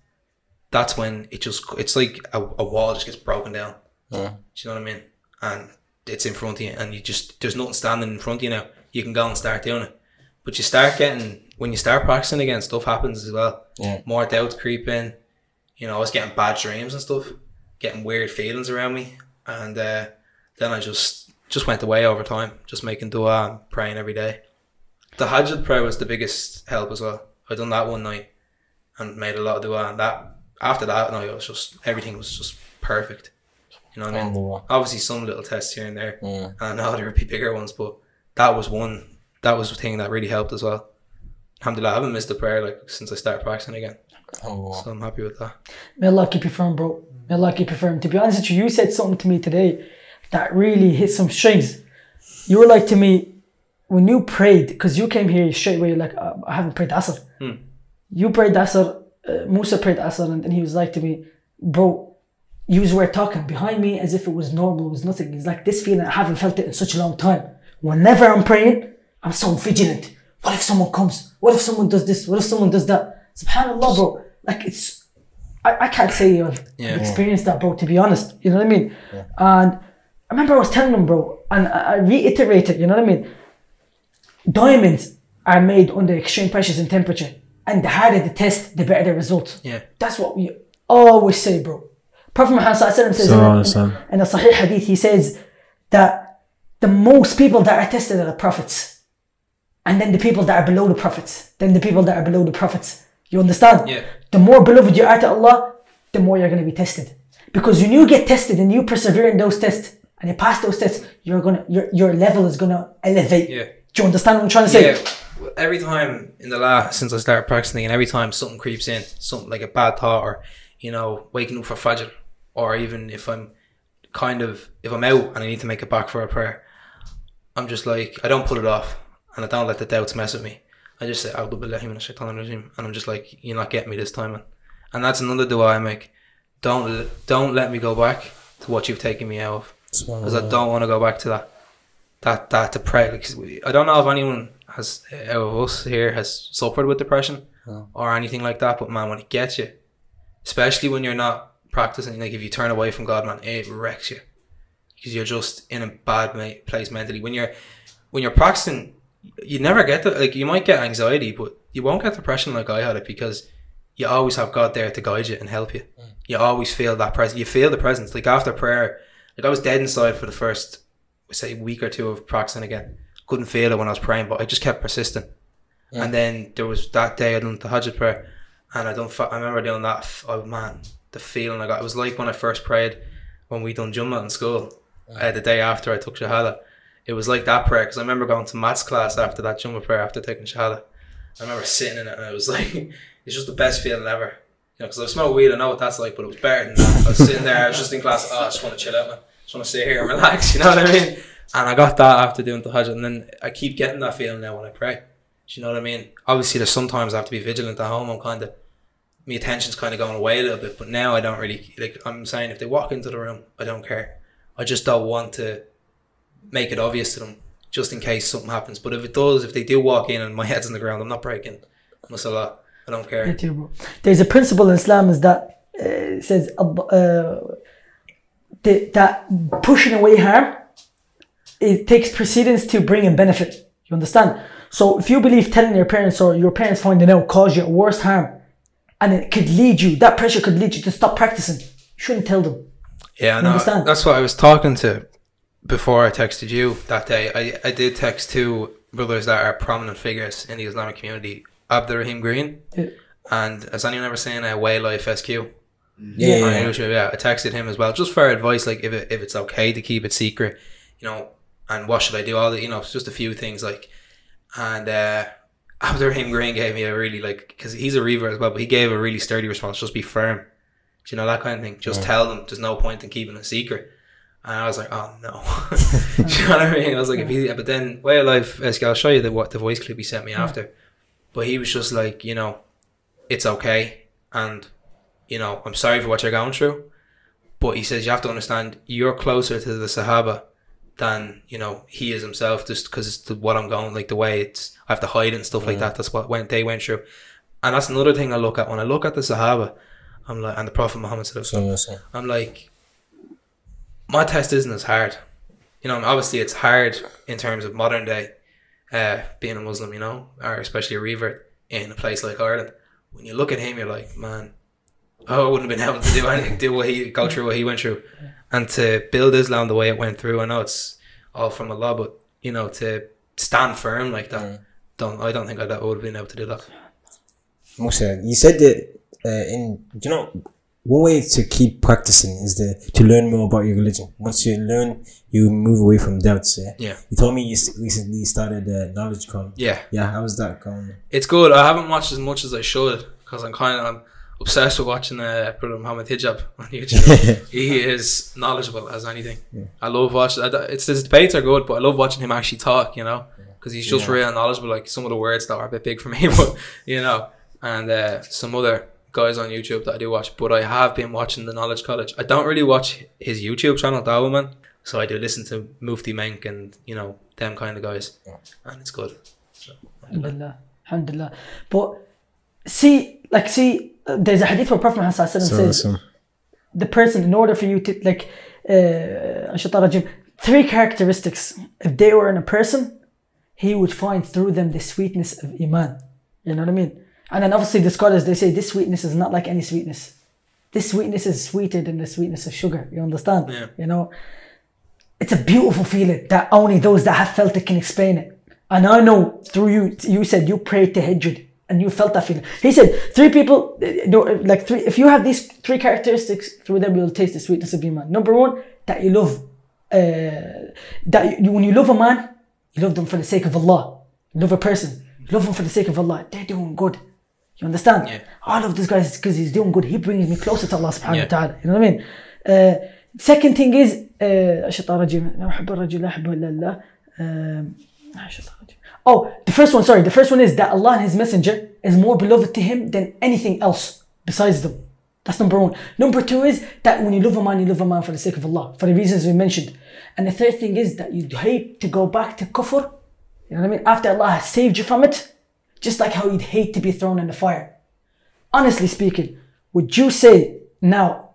that's when it just it's like a, a wall just gets broken down. Yeah. Do you know what I mean? And it's in front of you, and you just there's nothing standing in front of you now. You can go and start doing it, but you start getting when you start practicing again, stuff happens as well. Yeah. More doubts creep in. You know, I was getting bad dreams and stuff, getting weird feelings around me, and uh, then I just just went away over time, just making dua and praying every day. Tahajjud prayer was the biggest help as well. I done that one night and made a lot of dua, and that after that night, it was just everything was just perfect. You know what I mean? Obviously, some little tests here and there, Yeah. and I know there would be bigger ones, but that was one. That was the thing that really helped as well. Alhamdulillah, I haven't missed a prayer like since I started practicing again, Alhamdulillah. so I'm happy with that. May Allah keep you firm, bro. May Allah keep you firm. To be honest with you, you said something to me today that really hit some strings. You were like to me, when you prayed, because you came here straight away, like, uh, I haven't prayed Asr. You prayed Asr, uh, Musa prayed Asr, and then he was like to me, bro, you were talking behind me as if it was normal, it was nothing. It's like this feeling, I haven't felt it in such a long time. Whenever I'm praying, I'm so vigilant. What if someone comes? What if someone does this? What if someone does that? SubhanAllah, bro. Like, it's I, I can't say I've Yeah. experienced that, bro, to be honest. You know what I mean? And I remember I was telling them, bro, and I, I reiterated, you know what I mean? Diamonds are made under extreme pressures and temperature. And the harder the test, the better the result. Yeah. That's what we always say, bro. Prophet Muhammad Sallallahu Alaihi Wasallam says in, in, in a Sahih Hadith, he says that the most people that are tested are the prophets. And then the people that are below the prophets. Then the people that are below the prophets. You understand? Yeah. The more beloved you are to Allah, the more you're going to be tested. Because when you get tested and you persevere in those tests and you pass those tests, you're gonna your your level is gonna elevate. Yeah. Do you understand what I'm trying to say? Yeah, every time in the last since I started practicing, and every time something creeps in, something like a bad thought, or you know, waking up for fajr, or even if I'm kind of if I'm out and I need to make it back for a prayer, I'm just like I don't pull it off and I don't let the doubts mess with me. I just say "A'udhu billahi minash shaitanir rajim," and I'm just like, "You're not getting me this time, man." And that's another dua I make. Don't don't let me go back to what you've taken me out of, because I don't want to go back to that. That that depression. I don't know if anyone has out of us here has suffered with depression or anything like that, but man, when it gets you, especially when you're not practicing, like if you turn away from God, man, it wrecks you because you're just in a bad ma- place mentally. When you're when you're practicing, you never get the like you might get anxiety, but you won't get depression like I had it because you always have God there to guide you and help you. Mm. You always feel that presence. You feel the presence. Like after prayer, like I was dead inside for the first say week or two of practicing again. Couldn't feel it when I was praying, but I just kept persisting. Mm. And then there was that day I done Tahajjud prayer, and I don't. I remember doing that. Oh man, the feeling I got. It was like when I first prayed when we done Jummah in school. Uh, the day after I took Shahada, it was like that prayer because I remember going to maths class after that Jummah prayer after taking Shahada. I remember sitting in it and it was like it's just the best feeling ever. You know, because I smoke weed, I know what that's like, but it was better than that. I was sitting there, I was just in class. Oh, I just want to chill out, man. I just want to sit here and relax. You know what I mean? And I got that after doing Tahajjud, and then I keep getting that feeling now when I pray. Do you know what I mean? Obviously, there's sometimes I have to be vigilant at home. I'm kind of my attention's kind of going away a little bit, but now I don't really like. I'm saying if they walk into the room, I don't care. I just don't want to make it obvious to them, just in case something happens. But if it does, if they do walk in and my head's on the ground, I'm not breaking. Masala, I don't care. There's a principle in Islam is that uh, says uh, the, that pushing away harm it takes precedence to bring in benefit. You understand? So if you believe telling your parents or your parents finding out cause you worse harm, and it could lead you, that pressure could lead you to stop practicing. You shouldn't tell them. Yeah, no, understand? that's what I was talking to before I texted you that day. I, I did text two brothers that are prominent figures in the Islamic community, Abdurrahim Green, Yeah. and has anyone ever seen a Way Life SQ? Yeah, yeah, yeah. YouTube? Yeah, I texted him as well, just for advice, like if it, if it's okay to keep it secret, you know, and what should I do? All the, you know, just a few things like, and uh, Abdurrahim Green gave me a really like because he's a reaver as well, but he gave a really sturdy response. Just be firm, you know that kind of thing. Just tell them. There's no point in keeping it secret. And I was like, oh no. Do you know what I mean? I was like, if he, but then way of life, Eski, I'll show you the what the voice clip he sent me after. But he was just like, you know, it's okay, and you know, I'm sorry for what you're going through. But he says you have to understand you're closer to the Sahaba than you know he is himself, just because it's the, what I'm going like the way it's I have to hide and stuff like that. That's what went they went through, and that's another thing I look at when I look at the Sahaba. I'm like, and the Prophet Muhammad said, alaihi. So, so. I'm like, my test isn't as hard. You know, obviously it's hard in terms of modern day, uh, being a Muslim, you know, or especially a revert in a place like Ireland. When you look at him, you're like, man, oh, I wouldn't have been able to do anything, do what he go through what he went through, and to build Islam the way it went through. I know it's all from Allah, but you know, to stand firm like that, don't I don't think I would have been able to do that. Musa, you said that uh, in you know one way to keep practicing is the to learn more about your religion. Once you learn, you move away from doubts. Yeah. Yeah. You told me you recently started a knowledge con. Yeah. Yeah. How was that going? It's good. I haven't watched as much as I should because I'm kind of I'm obsessed with watching uh, Brother Muhammad Hijab on YouTube. he is knowledgeable as anything. I love watching. It's his debates are good, but I love watching him actually talk. You know, because he's just Yeah. real knowledgeable. Like some of the words that are a bit big for me, but you know, and uh, some other guys on YouTube that I do watch. But I have been watching the Knowledge College. I don't really watch his YouTube channel, Dawa Man. So I do listen to Mufti Menk and you know them kind of guys, and it's good. Alhamdulillah. Alhamdulillah. But see, like, see, uh, there's a hadith where Prophet Muhammad Sallallahu Alaihi Wasallam says the person, in order for you to, like, uh, Shaitan Rajim, three characteristics. If they were in a person, he would find through them the sweetness of Iman. You know what I mean? And then obviously the scholars, they say this sweetness is not like any sweetness. This sweetness is sweeter than the sweetness of sugar. You understand? Yeah. You know? It's a beautiful feeling that only those that have felt it can explain it. And I know through you, you said you prayed Tahajjud and you felt that feeling. He said three people, like three, if you have these three characteristics, through them you'll taste the sweetness of Iman. Number one, that you love, uh, that you, when you love a man, you love them for the sake of Allah. You love a person, you love them for the sake of Allah. They're doing good. You understand? Yeah. I love this guy because he's doing good. He brings me closer to Allah subhanahu Yeah. wa ta'ala. You know what I mean? Uh, second thing is uh, الشيطان الرجيم لا أحب الرجل لا أحبه إلا الله um, الشيطان الرجيم. Oh, the first one, sorry. The first one is that Allah and His Messenger is more beloved to Him than anything else besides them. That's number one. Number two is that when you love a man, you love a man for the sake of Allah, for the reasons we mentioned. And the third thing is that you'd hate to go back to kufr, you know what I mean? After Allah has saved you from it, just like how you'd hate to be thrown in the fire. Honestly speaking, would you say now,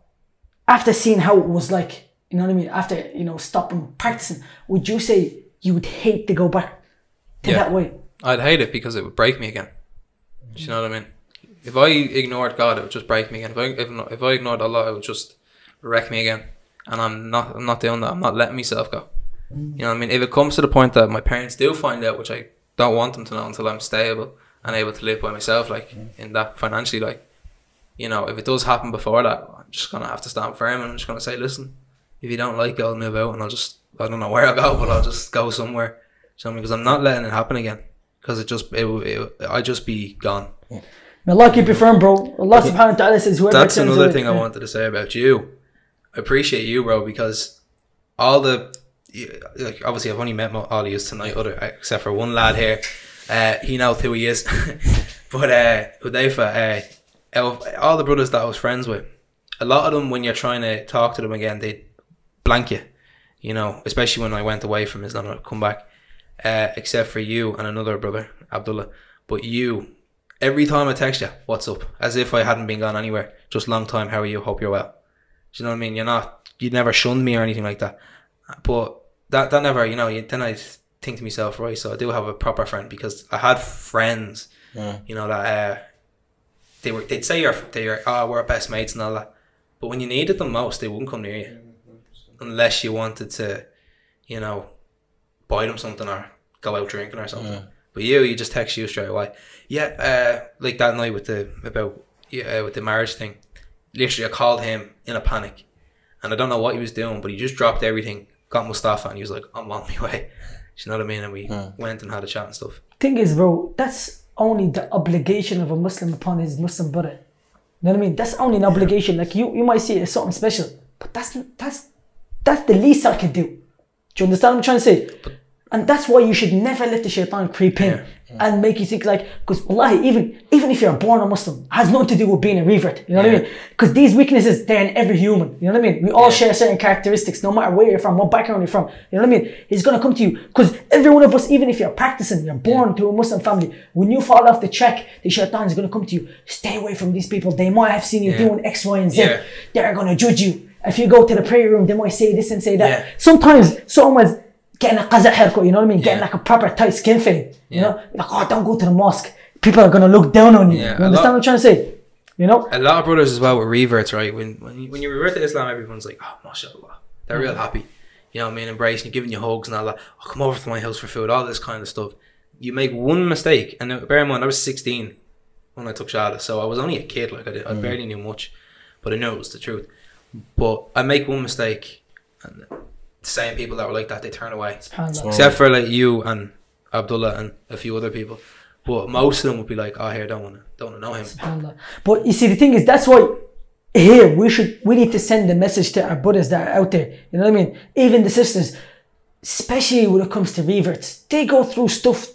after seeing how it was like, you know what I mean? After, you know, stopping practicing, would you say you would hate to go back to Yeah. that way? I'd hate it because it would break me again. Do you know what I mean? If I ignored God, it would just break me again. If I if, if I ignored Allah, it would just wreck me again. And I'm not I'm not doing that. I'm not letting myself go. You know what I mean? If it comes to the point that my parents do find out, which I don't want them to know until I'm stable and able to live by myself, like in that financially, like you know, if it does happen before that, I'm just gonna have to stand firm and I'm just gonna say, listen, if you don't like it, I'll move out and I'll just I don't know where I'll go, but I'll just go somewhere. So because I'm not letting it happen again, because it just it, it I just be gone. May Allah keep you firm, bro. Allah subhanahu wa ta'ala says whoever That's another thing I wanted to say about you. I appreciate you, bro, because all the like obviously I've only met all of tonight, other except for one lad here. Uh, he knows who he is, but uh, Hudayfa, uh, all the brothers that I was friends with, a lot of them when you're trying to talk to them again, they blank you. You know, especially when I went away from Islam and come back. Uh, except for you and another brother, Abdullah. But you, every time I text you, what's up? As if I hadn't been gone anywhere. Just long time. How are you? Hope you're well. Do you know what I mean? You're not. You never shunned me or anything like that. But that that never. You know. Then I think to myself, right? So I do have a proper friend because I had friends. You know that uh, they were. They'd say you're. They're. Oh, we're best mates and all that. But when you needed them most, they wouldn't come near you, unless you wanted to, you know, buy them something or go out drinking or something. But you, you just text you straight away. Yeah, uh, like that night with the about yeah uh, with the marriage thing. Literally, I called him in a panic, and I don't know what he was doing, but he just dropped everything, got Mustafa, and he was like, "I'm on my way." Do you know what I mean? And we hmm. went and had a chat and stuff. thing is, bro, that's only the obligation of a Muslim upon his Muslim brother. You know what I mean? That's only an obligation. Like you, you might see it as something special, but that's that's that's the least I can do. Do you understand what I'm trying to say? And that's why you should never let the shaitan creep in and make you think like, because wallahi, even even if you're born a Muslim, has nothing to do with being a revert. You know what I mean? Because these weaknesses, they're in every human. You know what I mean? We all share certain characteristics, no matter where you're from, what background you're from. You know what I mean? He's gonna come to you because every one of us, even if you're practicing, you're born to a Muslim family. When you fall off the track, the shaitan is gonna come to you. Stay away from these people. They might have seen you Yeah. doing X, Y, and Z. Yeah. They're gonna judge you. If you go to the prayer room, they might say this and say that. Yeah. Sometimes someone's getting a qaza haircut, you know what I mean? Getting like a proper tight skin fade. You know? Like, oh, don't go to the mosque. People are gonna look down on you. You understand lot- what I'm trying to say? You know? a lot of brothers as well with reverts, right? When when you, when you revert to Islam, everyone's like, oh, mashallah. They're real mm. happy. You know what I mean? Embracing you, giving you hugs and all that. Oh, come over to my house for food, all this kind of stuff. You make one mistake, and bear in mind, I was 16 when I took Shahada, so I was only a kid. Like, I, did, I mm. barely knew much, but I knew it was the truth. But I make one mistake, and the same people that were like that, they turn away. Except for like you and Abdullah and a few other people. But most of them would be like, oh, here, don't want to don't wanna know him. SubhanAllah. But you see, the thing is, that's why here we should we need to send a message to our brothers that are out there. You know what I mean? Even the sisters, especially when it comes to reverts, they go through stuff.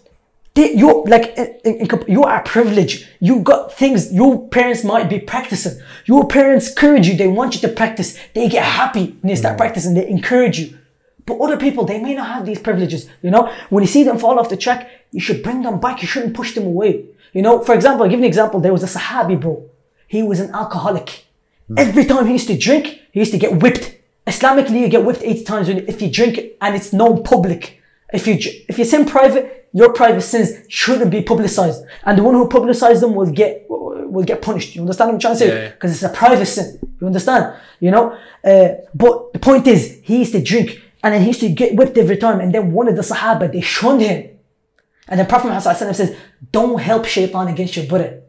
They, you like in, in, you are privileged. You got things your parents might be practicing. Your parents encourage you. They want you to practice. They get happy when you start mm. practicing. They encourage you. But other people, they may not have these privileges. You know, when you see them fall off the track, you should bring them back. You shouldn't push them away. You know, for example, I'll give you an example. There was a Sahabi, bro. He was an alcoholic. Every time he used to drink, he used to get whipped. Islamically, you get whipped eight times when, if you drink and it's known public. If you if you sin private, your private sins shouldn't be publicized, and the one who publicized them will get will get punished. You understand what I'm trying to Yeah, say? yeah. Because it's a private sin. You understand? You know. Uh, but the point is, he used to drink, and then he used to get whipped every time. And then one of the Sahaba they shunned him, and then Prophet Muhammad Sallallahu Alaihi Wasallam says, "Don't help Shaitan against your brother."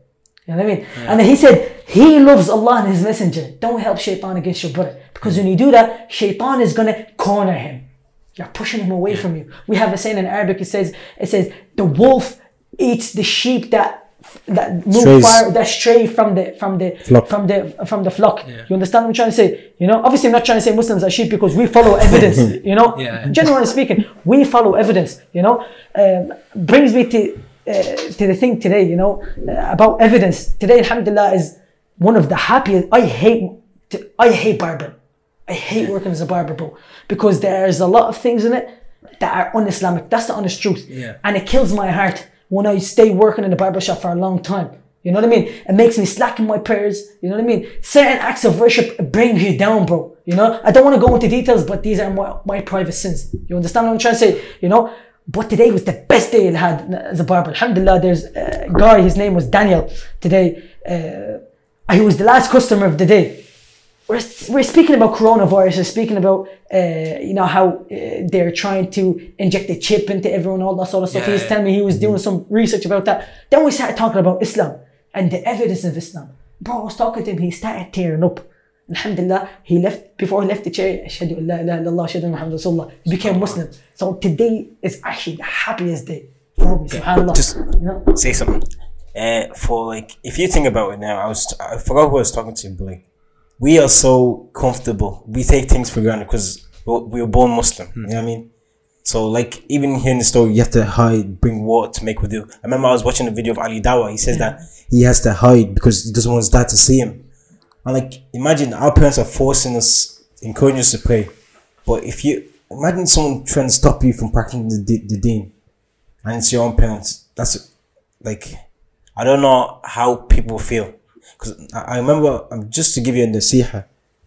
You know what I mean? And then he said, he loves Allah and His Messenger. Don't help Shaitan against your brother. Because when you do that, Shaitan is gonna corner him. You're pushing him away from you. We have a saying in Arabic, it says, it says, the wolf eats the sheep that that move Strays. far that stray from the from the Flock. from the from the flock. You understand what I'm trying to say? You know, obviously I'm not trying to say Muslims are sheep because we follow evidence. you know, Yeah. generally speaking, we follow evidence. You know, um, brings me to uh, to the thing today. You know, uh, about evidence today. Alhamdulillah is one of the happiest. I hate I hate barbering. I hate working as a barber, bro, because there's a lot of things in it that are un-Islamic. That's the honest truth. Yeah. And it kills my heart when I stay working in the barber shop for a long time. You know what I mean? It makes me slack in my prayers. You know what I mean? Certain acts of worship bring you down, bro. You know? I don't want to go into details, but these are my, my private sins. You understand what I'm trying to say? You know? But today was the best day I had as a barber. Alhamdulillah, there's a guy, his name was Daniel today. Uh, he was the last customer of the day we're, we're speaking about coronavirus, we're speaking about, uh, you know, how uh, they're trying to inject a chip into everyone, all that sort of stuff. Yeah, he was yeah. telling me he was doing some research about that. Then we started talking about Islam and the evidence of Islam. Bro, I was talking to him, he started tearing up. Alhamdulillah, he left, before he left the chair, Ashhadu an la ilaha illallah, Ashhadu Muhammad Rasulullah. He became Muslim. So today is actually the happiest day for me, subhanAllah. Just- you know? say something. Uh, for like, if you think about it now, I was I forgot who I was talking to, but like, we are so comfortable. We take things for granted because we were born Muslim. You know what I mean? So like, even here in the story, you have to hide, bring water to make wudu. I remember I was watching a video of Ali Dawah. He says that he has to hide because he doesn't want his dad to see him. And like, imagine our parents are forcing us, encouraging us to pray. But if you imagine someone trying to stop you from practicing the, the, the deen, and it's your own parents, that's like, I don't know how people feel. Because I, remember, um, just to give you a nasiha,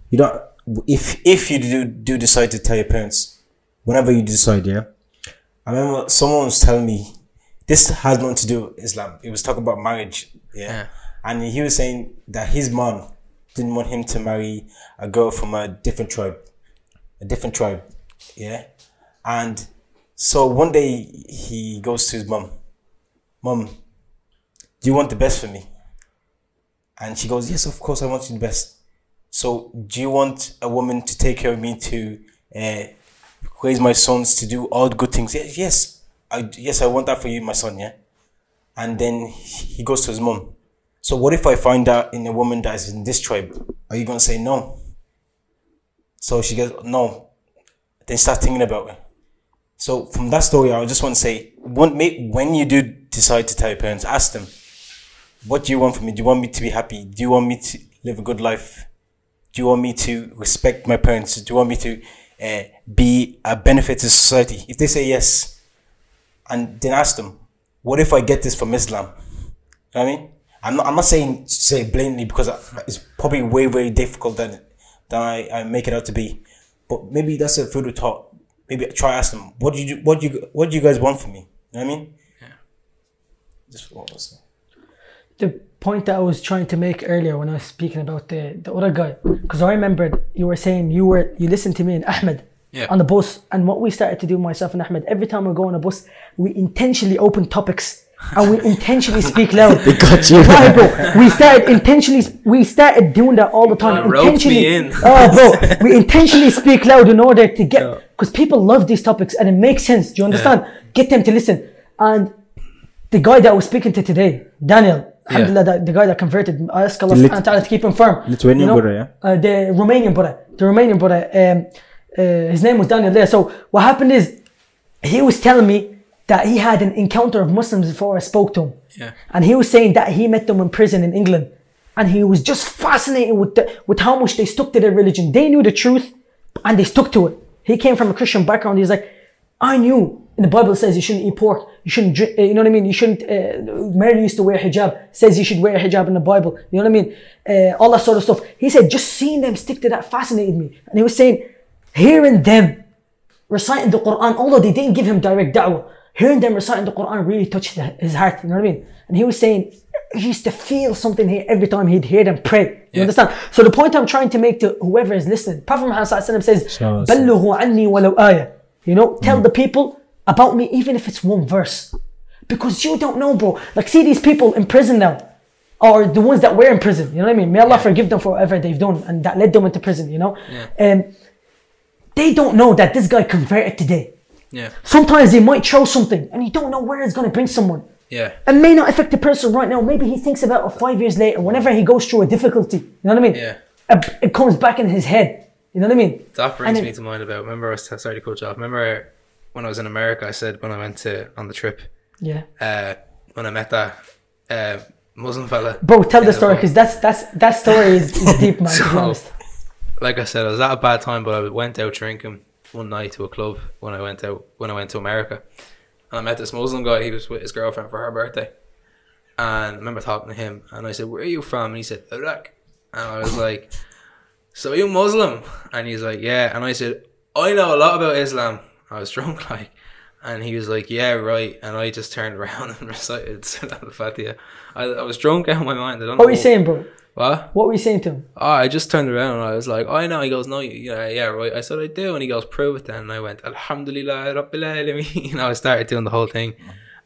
you don't, if, if you do, do decide to tell your parents, whenever you decide, yeah. I remember someone was telling me, this has nothing to do with Islam. It was talking about marriage, yeah. Yeah. And he was saying that his mom didn't want him to marry a girl from a different tribe, a different tribe, yeah. And so one day he goes to his mom, Mom, do you want the best for me? And she goes, Yes, of course, I want you the best. So, do you want a woman to take care of me, to uh, raise my sons, to do all the good things? Yes, yes, I, yes, I want that for you, my son, yeah. And then he goes to his mom. So, what if I find out in a woman that is in this tribe? Are you gonna say no? So she goes, No. Then start thinking about it. So from that story, I just want to say, when you do decide to tell your parents, ask them, what do you want from me? Do you want me to be happy? Do you want me to live a good life? Do you want me to respect my parents? Do you want me to uh, be a benefit to society? If they say yes, and then ask them, what if I get this from Islam? You know what I mean? I'm not, I'm not saying say blatantly because it's probably way, way difficult than, than I, I make it out to be. But maybe that's a food of thought. Maybe try ask them, what do you, what do you, what do you guys want from me? You know what I mean? Yeah. Just what was the point that I was trying to make earlier when I was speaking about the, the other guy, because I remembered you were saying you were you listened to me and Ahmed Yeah. on the bus, and what we started to do myself and Ahmed every time we go on a bus, we intentionally open topics and we intentionally speak loud. They got you. Right, bro. We started intentionally. We started doing that all the time. Me intentionally. in. Oh, bro. We intentionally speak loud in order to get because people love these topics and it makes sense. Do you understand? Get them to listen. And the guy that I was speaking to today, Daniel, alhamdulillah, that, the guy that converted, I ask Allah Lit- subhanahu to keep him firm. Lithuanian brother, yeah? Uh, the Romanian brother. The Romanian brother. Um, uh, his name was Daniel there. So what happened is, he was telling me that he had an encounter of Muslims before I spoke to him. Yeah. And he was saying that he met them in prison in England. And he was just fascinated with the, with how much they stuck to their religion. They knew the truth and they stuck to it. He came from a Christian background. He's like, I knew in the Bible says you shouldn't eat pork. You shouldn't drink, eh, you know what I mean? You shouldn't, uh, Mary used to wear hijab, says you should wear hijab in the Bible. You know what I mean? Uh, all that sort of stuff. He said, just seeing them stick to that fascinated me. And he was saying, hearing them reciting the Quran, although they didn't give him direct da'wah, hearing them reciting the Quran really touched his heart. You know what I mean? And he was saying, he used to feel something here every time he'd hear them pray. You yeah. understand? So the point I'm trying to make to whoever is listening, Prophet Muhammad says, "Ballighu anni. You know, tell mm. the people about me, even if it's one verse. Because you don't know, bro. Like, see these people in prison now, or the ones that were in prison. You know what I mean? May Allah forgive them for whatever they've done and that led them into prison. You know, um, they don't know that this guy converted today. Yeah. Sometimes they might throw something, and you don't know where it's going to bring someone. Yeah. It may not affect the person right now. Maybe he thinks about it five years later, whenever he goes through a difficulty. You know what I mean? Yeah. It, it comes back in his head. You know what I mean? That brings And me it- to mind about. Remember, I was sorry to cut you off. Remember when I was in America? I said when I went to on the trip, Yeah. uh, when I met that uh, Muslim fella. Bro, tell in the story because that's that's that story is, is deep, man. So- like I said, I was at a bad time, but I went out drinking one night to a club when I went out when I went to America, and I met this Muslim guy. He was with his girlfriend for her birthday, and I remember talking to him, and I said, "Where are you from?" And he said, "Iraq," and I was like, "So are you Muslim?" And he's like, "Yeah," and I said, "I know a lot about Islam." I was drunk, like. And he was like, "Yeah, right." And I just turned around and recited Surah Al-Fatiha. I, I was drunk out of my mind. I don't What know were you saying, bro? What? What were you saying to him? Oh, I just turned around and I was like, oh, I know. He goes, no, yeah, yeah, right. I said, I do. And he goes, prove it then. And I went, Alhamdulillah, Rabbil Alameen. And I started doing the whole thing.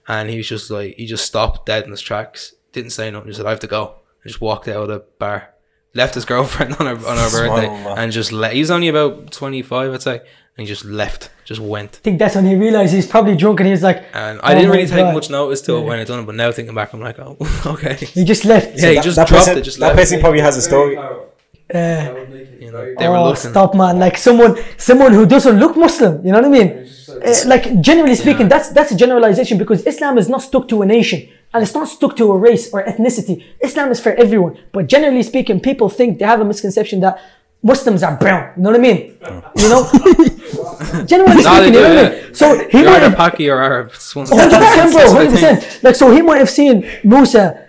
And he was just like, he just stopped dead in his tracks. Didn't say nothing. Just said, I have to go. And just walked out of the bar. Left his girlfriend on her, on her birthday. And just let, he's only about 25, I'd say. And he just left. Just went. I think that's when he realized he's probably drunk and he's like, And I Oh didn't really take God. much notice to it Yeah. when I done it. But now thinking back, I'm like, oh, okay. he just left. Yeah, he that, just that dropped person, it. Just that left. person probably has a story. Uh, You know, they were oh, looking. stop, man! Like someone, someone who doesn't look Muslim. You know what I mean? Uh, like generally speaking, that's that's a generalization because Islam is not stuck to a nation and it's not stuck to a race or ethnicity. Islam is for everyone. But generally speaking, people think they have a misconception that Muslims are brown. You know what I mean? Oh. You know? generally speaking, you know what I mean? So he You're might have Paki or Arab. One- Hundred percent, bro. That's what I Hundred percent. Like so, he might have seen Musa,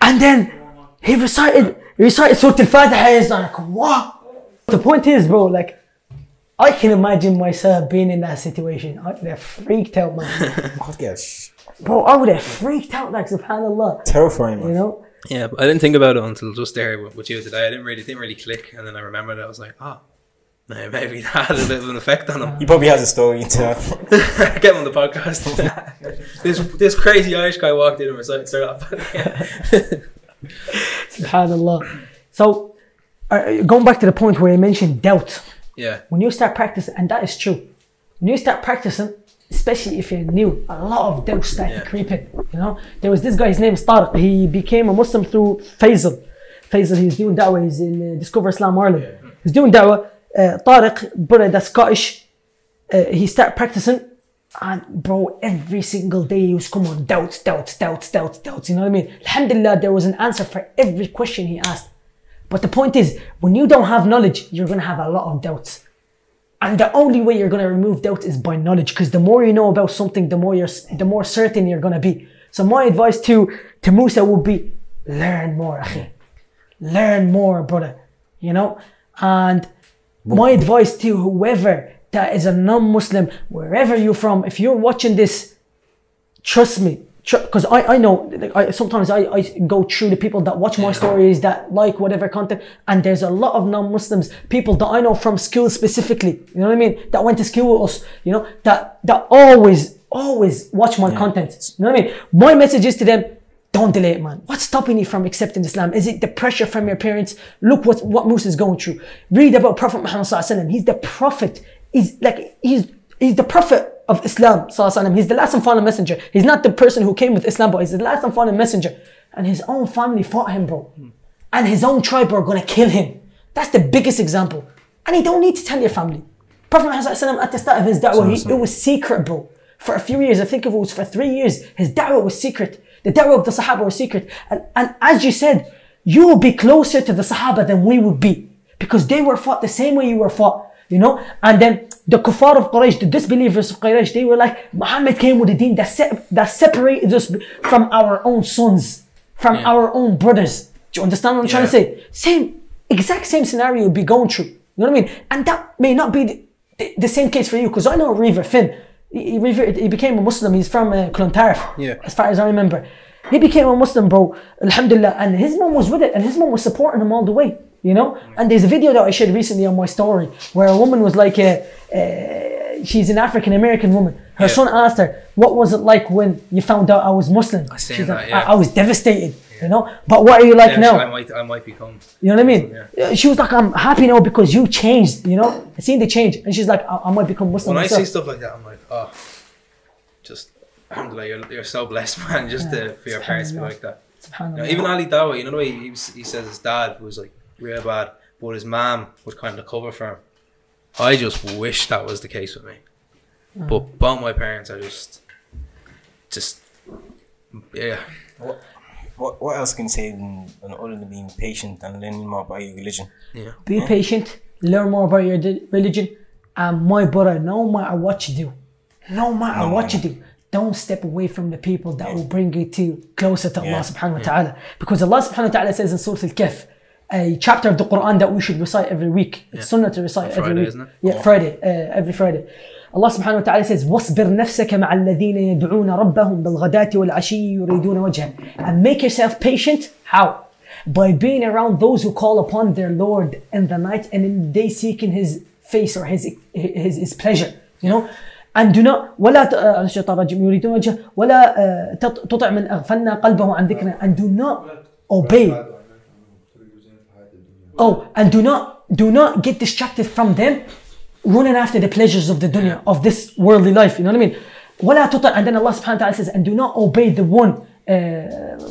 and then he recited he recited Surah Al-Fatiha. He's like, what? The point is, bro. Like, I can imagine myself being in that situation. I would have freaked out, man. I'd get sh- bro, I would have freaked out. Like, Subhanallah. terrifying, man. You know? Yeah, but I didn't think about it until just there with, with you today. I didn't really didn't really click, and then I remembered it. I was like, oh, may- maybe that had a bit of an effect on him. He probably has a story to. Get him on the podcast. this this crazy Irish guy walked in and recited Surah Al-Fatiha. Subhanallah. So, uh, going back to the point where you mentioned doubt. yeah, when you start practicing, and that is true, when you start practicing, especially if you're new, a lot of doubts start Yeah. to creep in. You know, there was this guy, his name is Tariq. He became a Muslim through Faisal. Faisal, he's doing da'wah, he's in uh, Discover Islam Ireland. He's doing da'wah. Uh, Tariq, brother, that's Scottish. Uh, he started practicing, and bro, every single day he was come on doubts, doubts, doubts, doubts, doubts. You know what I mean? Alhamdulillah, there was an answer for every question he asked. But the point is, when you don't have knowledge, you're going to have a lot of doubts. And the only way you're going to remove doubt is by knowledge, because the more you know about something, the more you're, the more certain you're going to be. So my advice to to Musa would be, learn more, akhi. Learn more, brother. You know, and my advice to whoever that is a non-Muslim, wherever you're from, if you're watching this, trust me because I, I know like, I, sometimes I, I go through the people that watch my stories that like whatever content and there's a lot of non-muslims people that i know from school specifically you know what i mean that went to school with us you know that that always always watch my content you know what i mean my message is to them don't delay it, man. What's stopping you from accepting Islam? Is it the pressure from your parents? Look what what Musa is going through. Read about Prophet Muhammad sallallahu alaihi wasallam. He's the prophet. He's like he's he's the prophet of Islam wasallam. He's the last and final messenger. He's not the person who came with Islam, but he's the last and final messenger. And his own family fought him, bro. And his own tribe are gonna kill him. That's the biggest example. And he don't need to tell your family. Prophet Muhammad wasallam at the start of his da'wah, he, it was secret, bro. For a few years, I think it was for three years, his da'wah was secret. The da'wah of the Sahaba was secret. And, and as you said, you will be closer to the Sahaba than we would be. Because they were fought the same way you were fought. You know? And then the kuffar of Quraysh, the disbelievers of Quraysh, they were like, Muhammad came with a deen that, se- that separated us from our own sons, from Yeah. our own brothers. Do you understand what I'm trying to say? Same, exact same scenario would be going through. You know what I mean? And that may not be the, the, the same case for you, because I know Reaver Finn. He, he, rever- he became a Muslim. He's from uh, Clontarf, Yeah. as far as I remember. He became a Muslim, bro. Alhamdulillah. And his mom was with it, and his mom was supporting him all the way. You know? And there's a video that I shared recently on my story where a woman was like, uh, uh, she's an African American woman. Her Yeah. son asked her, What was it like when you found out I was Muslim? I She's that, like, yeah. I, I was devastated. You know? But what are you like Yeah, now? I might, I might become. You know what I mean? Yeah. She was like, I'm happy now because you changed, you know? I seen the change. And she's like, I, I might become Muslim When I see stuff like that, I'm like, oh, just alhamdulillah, you're, you're so blessed, man, just Yeah, to, for your parents to be like that. Even Ali Dawah, you know the way he, he says his dad was like real bad, but his mom would kind of cover for him. I just wish that was the case with me. Mm. But both my parents are just, just, yeah. What, what, what else can you say than, than other than being patient and learning more about your religion? Yeah. Be patient, learn more about your religion, and my brother, no matter what you do, no matter No what matter. you do, don't step away from the people that will bring you to closer to Allah subhanahu wa ta'ala. Because Allah subhanahu wa ta'ala says in Surah Al-Kahf, a chapter of the Quran that we should recite every week. It's sunnah to recite every Friday, week. isn't it? Yeah, Friday, uh, every Friday. Allah subhanahu wa ta'ala says, واصبر نفسك مع الذين يدعون ربهم بالغداة والعشي يريدون وجهه. And make yourself patient. How? By being around those who call upon their Lord in the night and in the day seeking His face or His His, his pleasure. You know? And do not ولا ت- آه، الشيطان الرجيم يريدون وجهه ولا آه، تط- تطع من أغفلنا قلبه عن ذكرنا and do not obey Oh, and do not do not get distracted from them running after the pleasures of the dunya of this worldly life. You know what I mean? ولا تطع and then Allah subhanahu wa ta'ala says and do not obey the one uh,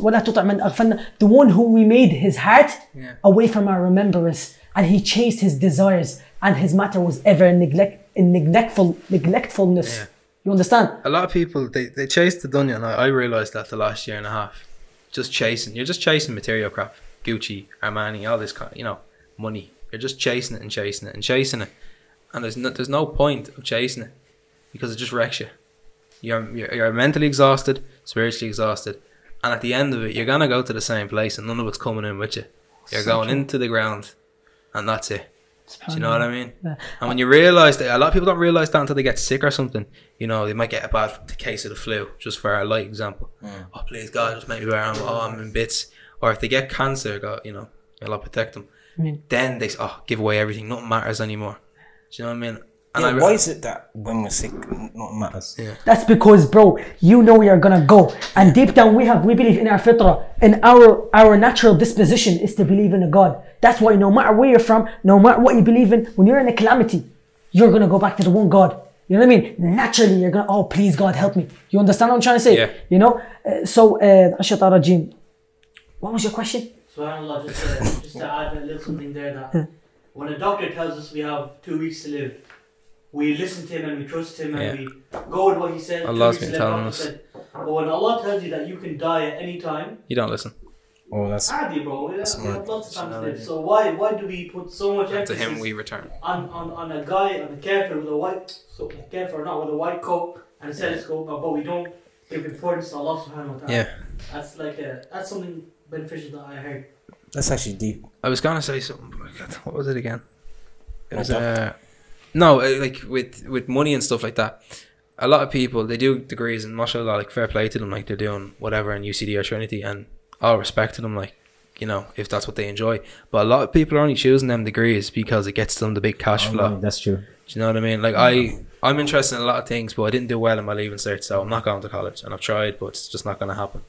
ولا تطع من أغفلنا the one who we made his heart Yeah. away from our remembrance and he chased his desires and his matter was ever in neglect in neglectful neglectfulness. Yeah. You understand? A lot of people, they, they chase the dunya, and I, I realised that the last year and a half. Just chasing, you're just chasing material crap. Gucci, Armani, all this kind of, you know, money. You're just chasing it and chasing it and chasing it. And there's no, there's no point of chasing it because it just wrecks you. You're, you're, you're mentally exhausted, spiritually exhausted. And at the end of it, you're going to go to the same place and none of it's coming in with you. You're going into the ground and that's it. Do you know what I mean? Yeah. And when you realise that, a lot of people don't realise that until they get sick or something. You know, they might get a bad case of the flu, just for a light example. Oh, please God, just make me better. I'm, oh, I'm in bits. Or if they get cancer, God, you know, Allah protect them. I mean, Then they say, oh, give away everything. Nothing matters anymore. Do you know what I mean? And Yeah, I, why is it that when we're sick, nothing matters? Yeah. That's because, bro, you know you're gonna go, and deep down we have we believe in our fitrah, in our our natural disposition is to believe in a God. That's why no matter where you're from, no matter what you believe in, when you're in a calamity, you're gonna go back to the one God. You know what I mean? Naturally, you're gonna, oh please God help me. You understand what I'm trying to say? Yeah. You know. Uh, so, uh, Ashata Rajim, what was your question? Subhanallah, just, uh, just to add a little something there that when a doctor tells us we have two weeks to live, we listen to him and we trust him and we go with what he says. two Allah's weeks been telling us. said. But when Allah tells you that you can die at any time, you don't listen. Oh, that's Adi, bro, we have, we have mad. lots of time to live. So why why do we put so much To emphasis him we return. on, on, on a guy, on a kafir with a white, so a kafir not with a white coat and a stethoscope, but we don't give importance to Allah subhanahu wa ta'ala. Yeah. That's like a, that's something beneficial that I heard. that's actually deep. I was gonna say something. but I can't- What was it again? It was Like uh, no, uh, like with with money and stuff like that. A lot of people they do degrees and mashallah, like fair play to them, like they're doing whatever in UCD or Trinity, and all respect to them, like you know if that's what they enjoy. But a lot of people are only choosing them degrees because it gets them the big cash flow. that's true. Do you know what I mean? Like I, I'm interested in a lot of things, but I didn't do well in my leaving cert, so I'm not going to college, and I've tried, but it's just not going to happen.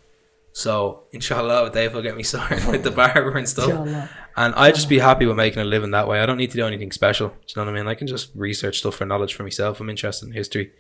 So inshallah, they will get me started with the barber and stuff, Inshallah. and I just be happy with making a living that way. I don't need to do anything special. Do you know what I mean? I can just research stuff for knowledge for myself. I'm interested in history,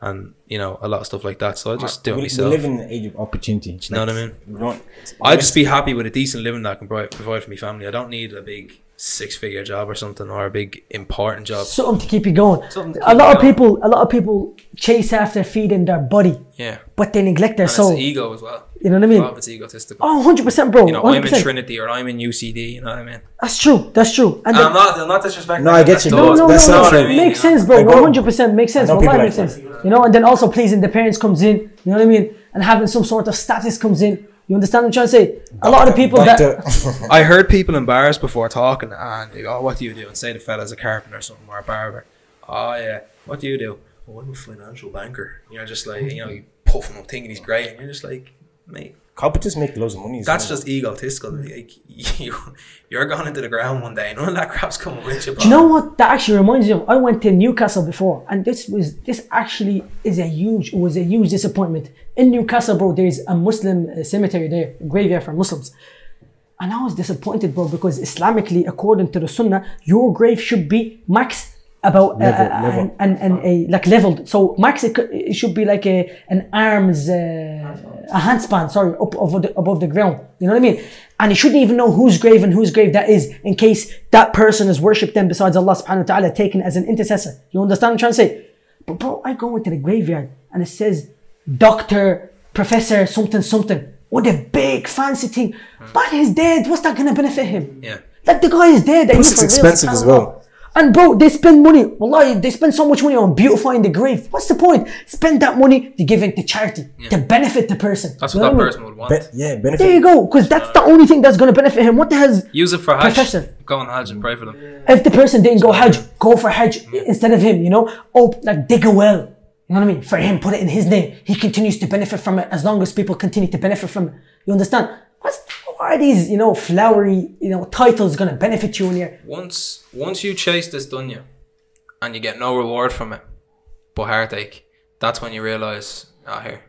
and you know a lot of stuff like that. So I just do it we, we live in the age of opportunity. Do you know what I mean? We don't, I just be happy with a decent living that I can provide, provide for my family. I don't need a big six figure job or something or a big important job. Something to keep you going. Something to a lot of going. people, a lot of people chase after feeding their body, Yeah, but they neglect their and soul. it's ego as well. You know what I mean? lot of it's egotistical. Oh, 100%, bro. you know, I'm in Trinity or I'm in UCD. You know what I mean? That's true. That's true. And And I'm not, I'm not disrespecting. No, I get that's you. the no, Those- no, no, that's no. not what I It mean, makes you know? sense, bro. I go- One hundred percent makes sense. know Wallahi, makes sense. You know, and then also pleasing the parents comes in. You know what I mean? And having some sort of status comes in. You understand what I'm trying to say? A lot of the people Back that I heard people in bars before talking, and they go, "Oh, what do you do?" And say the fella's a carpenter or something or a barber. Oh yeah, what do you do? Oh, I'm a financial banker. You're just like, you know, you puffing up, thinking he's great, and you're just like, mate, Carpenters make loads of money. that's well. just egotistical. Like, you, you're going into the ground one day, none of that crap's coming with you. Do you know what that actually reminds me of? I went to Newcastle before, and this was this actually is a huge was a huge disappointment. In Newcastle, bro, there's a Muslim uh, cemetery there, a graveyard for Muslims. And I was disappointed, bro, because Islamically, according to the Sunnah, your grave should be max about uh, Level- uh, level. and, and and a like leveled. So max it, it should be like a an arm's uh, a handspan. Sorry, up above the, above the ground. You know what I mean? And he shouldn't even know whose grave and whose grave that is, in case that person is worshipped them besides Allah Subhanahu wa Taala, taken as an intercessor. You understand what I'm trying to say? But bro, I go into the graveyard and it says Doctor Professor something something with a big fancy thing. But he's dead. What's that gonna benefit him? Yeah. Like the guy is dead. Plus it's expensive as well. And bro, they spend money. Wallahi, they spend so much money on beautifying the grave. What's the point? Spend that money to give it to charity to benefit the person. That's You what know that I mean? person would want. Be- yeah, benefit. There you go, because that's the only thing that's gonna benefit him. What the hell's Use it for Hajj. Professor. Go on Hajj and pray for them. if the person didn't go Hajj, go for Hajj instead of him, you know? Oh, like dig a well. You know what I mean? For him, put it in his name. He continues to benefit from it as long as people continue to benefit from it. You understand? What's, why are these, you know, flowery, you know, titles gonna benefit you in you're Once once you chase this dunya and you get no reward from it, but heartache, that's when you realise, ah, here,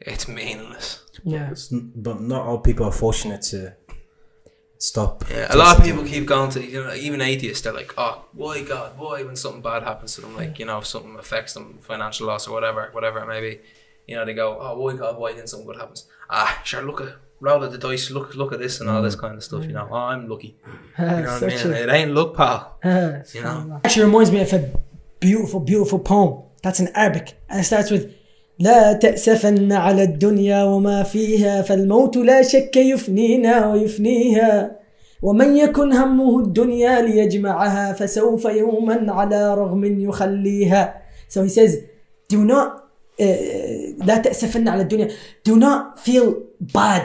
it's meaningless. Yeah. It's n- But not all people are fortunate to stop. Yeah, a lot of people keep going to you know even atheists. They're like, oh, why God, why when something bad happens to them, like you know if something affects them, financial loss or whatever, whatever it may be. You know they go, oh, why God, why then something good happens? Ah, sure, look at roll of the dice, look look at this and all this kind of stuff. You know, oh, I'm lucky. You know what I mean? a- It ain't luck, pal. Uh, You know. Actually reminds me of a beautiful, beautiful poem. That's in Arabic. And it starts with لا تأسفن على الدنيا وما فيها فالموت لا شك يفنينا ويفنيها ومن يكن همه الدنيا ليجمعها فسوف يوما على رغم يخليها So he says do not uh, لا تأسفن على الدنيا do not feel bad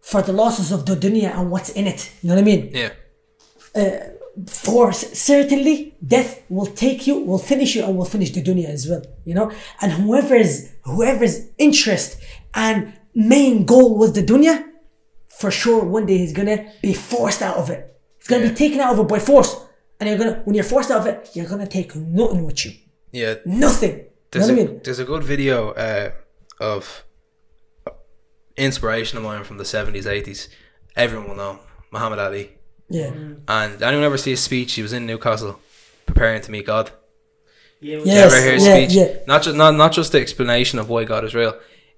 for the losses of the dunya and what's in it. You know what I mean? Yeah. for certainly death will take you will finish you and will finish the dunya as well you know? And whoever's whoever's interest and main goal was the dunya for sure one day he's gonna be forced out of it. He's gonna Yeah. be taken out of it by force. And you're gonna when you're forced out of it you're gonna take nothing with you. Yeah. nothing. You know There's what I a, mean? there's a good video uh, of inspiration of mine from the 70s, 80s. Everyone will know Muhammad Ali. yeah mm. And anyone ever see his speech? He was in Newcastle preparing to meet God. Yeah, You Yes, ever hear his yeah, speech? yeah. Not just not not just the explanation of why God is real,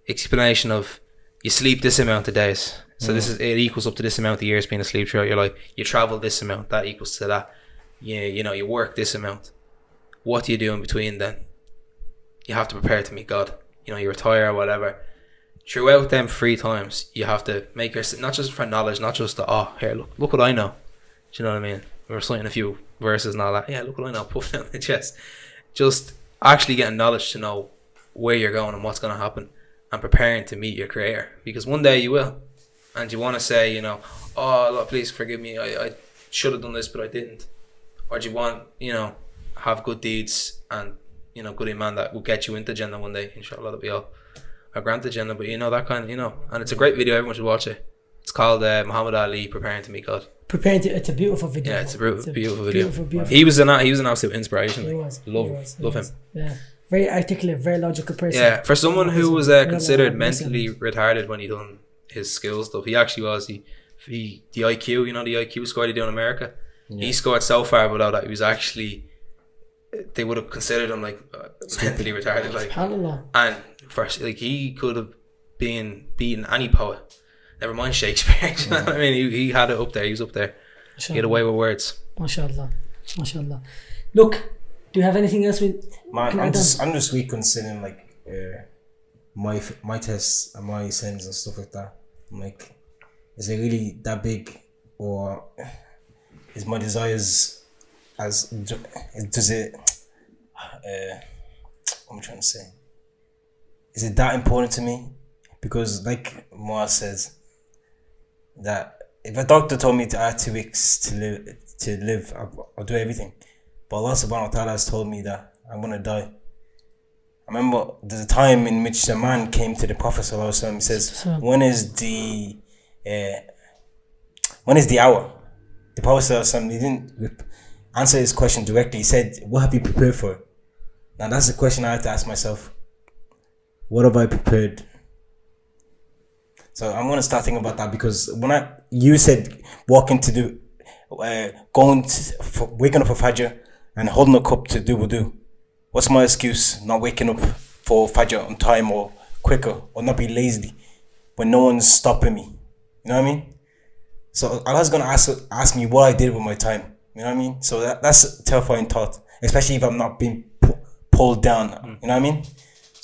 explanation of you sleep this amount of days. So this mm. is it equals up to this amount of years being asleep throughout your life. You travel this amount, that equals to that. You you know, you work this amount. What do you do in between then? You have to prepare to meet God. You know, you retire or whatever. Throughout them three times, you have to make your not just for knowledge, not just the oh here look look what I know. Do you know what I mean? We're reciting a few verses and all that. Yeah, look what I know. It on the chest. Just actually getting knowledge to know where you're going and what's going to happen, and preparing to meet your creator. Because one day you will, and you want to say, you know, oh Lord, please forgive me. I, I should have done this, but I didn't. Or do you want, you know, have good deeds and you know, good iman that will get you into Jannah one day. Inshallah, that we all are granted Jannah. But you know that kind of, you know, and it's a great video. Everyone should watch it. It's called uh, Muhammad Ali preparing to meet God. preparing to it's a beautiful video Yeah, it's a beautiful, beautiful video. beautiful, beautiful. He was an he was an absolute inspiration. He was. love he was, he love was. him. Yeah. Very articulate, very logical person. Yeah, for someone who was uh, considered mentally retarded when he done his skills stuff, he actually was. He, he the IQ, you know, the IQ score they do in America. He scored so far below that he was actually. They would have considered him like uh, mentally retarded, like, SubhanAllah. and first, like he could have been beaten any poet. Never mind Shakespeare. you know what I mean, he, he had it up there. He was up there. He had a way with words. MashaAllah. MashaAllah. Look, do you have anything else with Man, I I'm just I'm just weak considering like uh, my f- my tests and my sins and stuff like that. I'm like, is it really that big, or is my desires as does it? Uh, what am I trying to say? Is it that important to me? Because like Moa says, that if a doctor told me to add two weeks to live to live, I'll, I'll do everything. But Allah subhanahu wa ta'ala has told me that I'm gonna die. I remember there's a time in which a man came to the Prophet sallallahu alaihi wasallam. He says, "When is the uh, when is the hour?" The Prophet sallallahu alaihi wasallam he didn't answer his question directly. He said, "What have you prepared for?" Now that's the question I have to ask myself. What have I prepared? So I'm gonna start thinking about that because when I you said walking to do, uh, going to, for, waking up for Fajr and holding a cup to do wudu. What's my excuse? Not waking up for Fajr on time or quicker or not be lazy when no one's stopping me. You know what I mean? So Allah's gonna ask ask me what I did with my time. You know what I mean? So that, that's a terrifying thought, especially if I'm not being pu- pulled down. You know what I mean?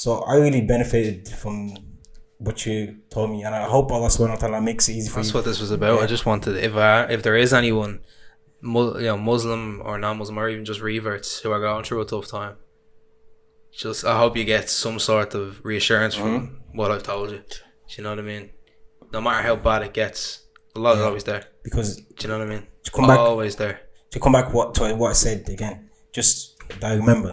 So I really benefited from what you told me, and I hope Allah Subhanahu wa Taala makes it easy for That's you. That's what this was about. Yeah. I just wanted if I, if there is anyone, you know, Muslim or non-Muslim or even just reverts who are going through a tough time, just I hope you get some sort of reassurance from Mm-hmm. what I've told you. Do you know what I mean? No matter how bad it gets, Allah is always there. because Do you know what I mean? To come back- always there. to come back what to what I said again, just that I remember.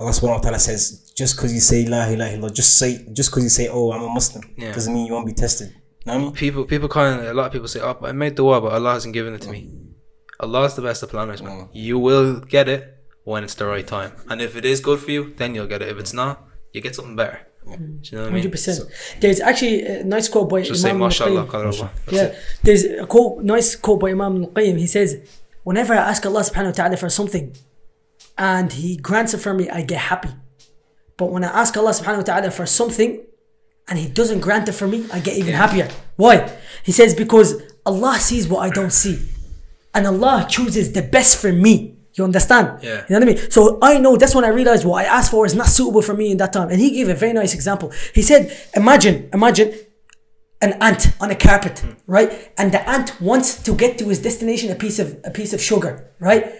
Allah subhanahu wa ta'ala says, just because you say La ilaha illallah, just say just because you say, Oh, I'm a Muslim, Yeah. doesn't mean you won't be tested. You know what I mean? People, people kind of a lot of people say, "Oh, I made dua, but Allah hasn't given it to me." Allah is the best of planners, man. Mm. You will get it when it's the right time, and if it is good for you, then you'll get it. If it's not, you get something better. Do you know what I mean? Hundred percent. There's actually a nice quote by Just say Imam Ibn mashallah, Qayyim. qadar That's Yeah, it. there's a quote, nice quote by Imam Ibn Qayyim. He says, "Whenever I ask Allah Subhanahu wa Taala for something, and He grants it for me, I get happy. But when I ask Allah Subhanahu wa Taala for something, and He doesn't grant it for me, I get even happier. Why? He says because Allah sees what I don't see, and Allah chooses the best for me. You understand? Yeah. You know what I mean? So I know that's when I realized what I asked for is not suitable for me in that time. And he gave a very nice example. He said, imagine, imagine an ant on a carpet, hmm. right? And the ant wants to get to his destination a piece of a piece of sugar, right?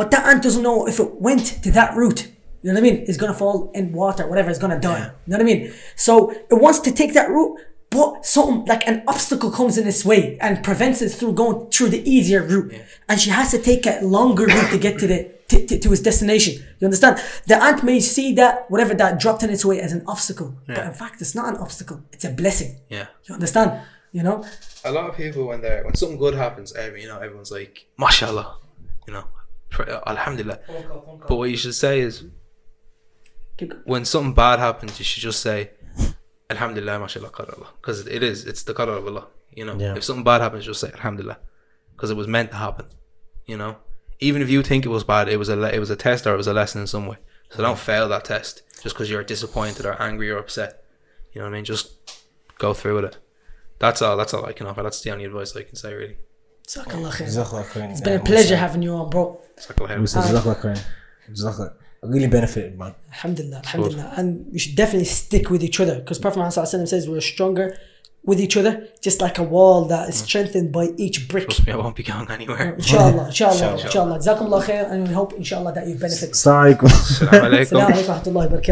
But that ant doesn't know if it went to that route. You know what I mean? It's gonna fall in water, whatever, it's gonna die. You know what I mean? So it wants to take that route, but something like an obstacle comes in its way and prevents it through going through the easier route. And she has to take a longer route to get to the to, to, to its destination. You understand? The ant may see that whatever that dropped in its way as an obstacle, but in fact, it's not an obstacle. It's a blessing. Yeah. You understand? You know? A lot of people when they are when something good happens, every you know everyone's like, mashallah, you know, pray- Uh, alhamdulillah. But what you should say is, when something bad happens, you should just say, Alhamdulillah, mashallah, qadrallah. Because it is, it's the qadar of Allah. You know, Yeah. if something bad happens, just say Alhamdulillah. Because it was meant to happen. You know, even if you think it was bad, it was a it was a test or it was a lesson in some way. So don't fail that test just because you're disappointed or angry or upset. You know what I mean? Just go through with it. That's all. That's all I can offer. That's the only advice I can say, really. Jazakallah khair. It's been a pleasure having you on, bro. Jazakallah khair. Jazakallah I really benefited, man. Alhamdulillah, alhamdulillah. And we should definitely stick with each other because Prophet Muhammad Sallallahu Alaihi Wasallam says we're stronger with each other, just like a wall that is mm. strengthened by each brick. Trust me, I won't be going anywhere. Uh, inshallah, inshallah, Inshallah. inshallah. Jazakumullah khair, and we hope inshallah that you benefit. Assalamu alaikum. Assalamu alaikum. Assalamu alaikum wa rahmatullahi wa barakatuh.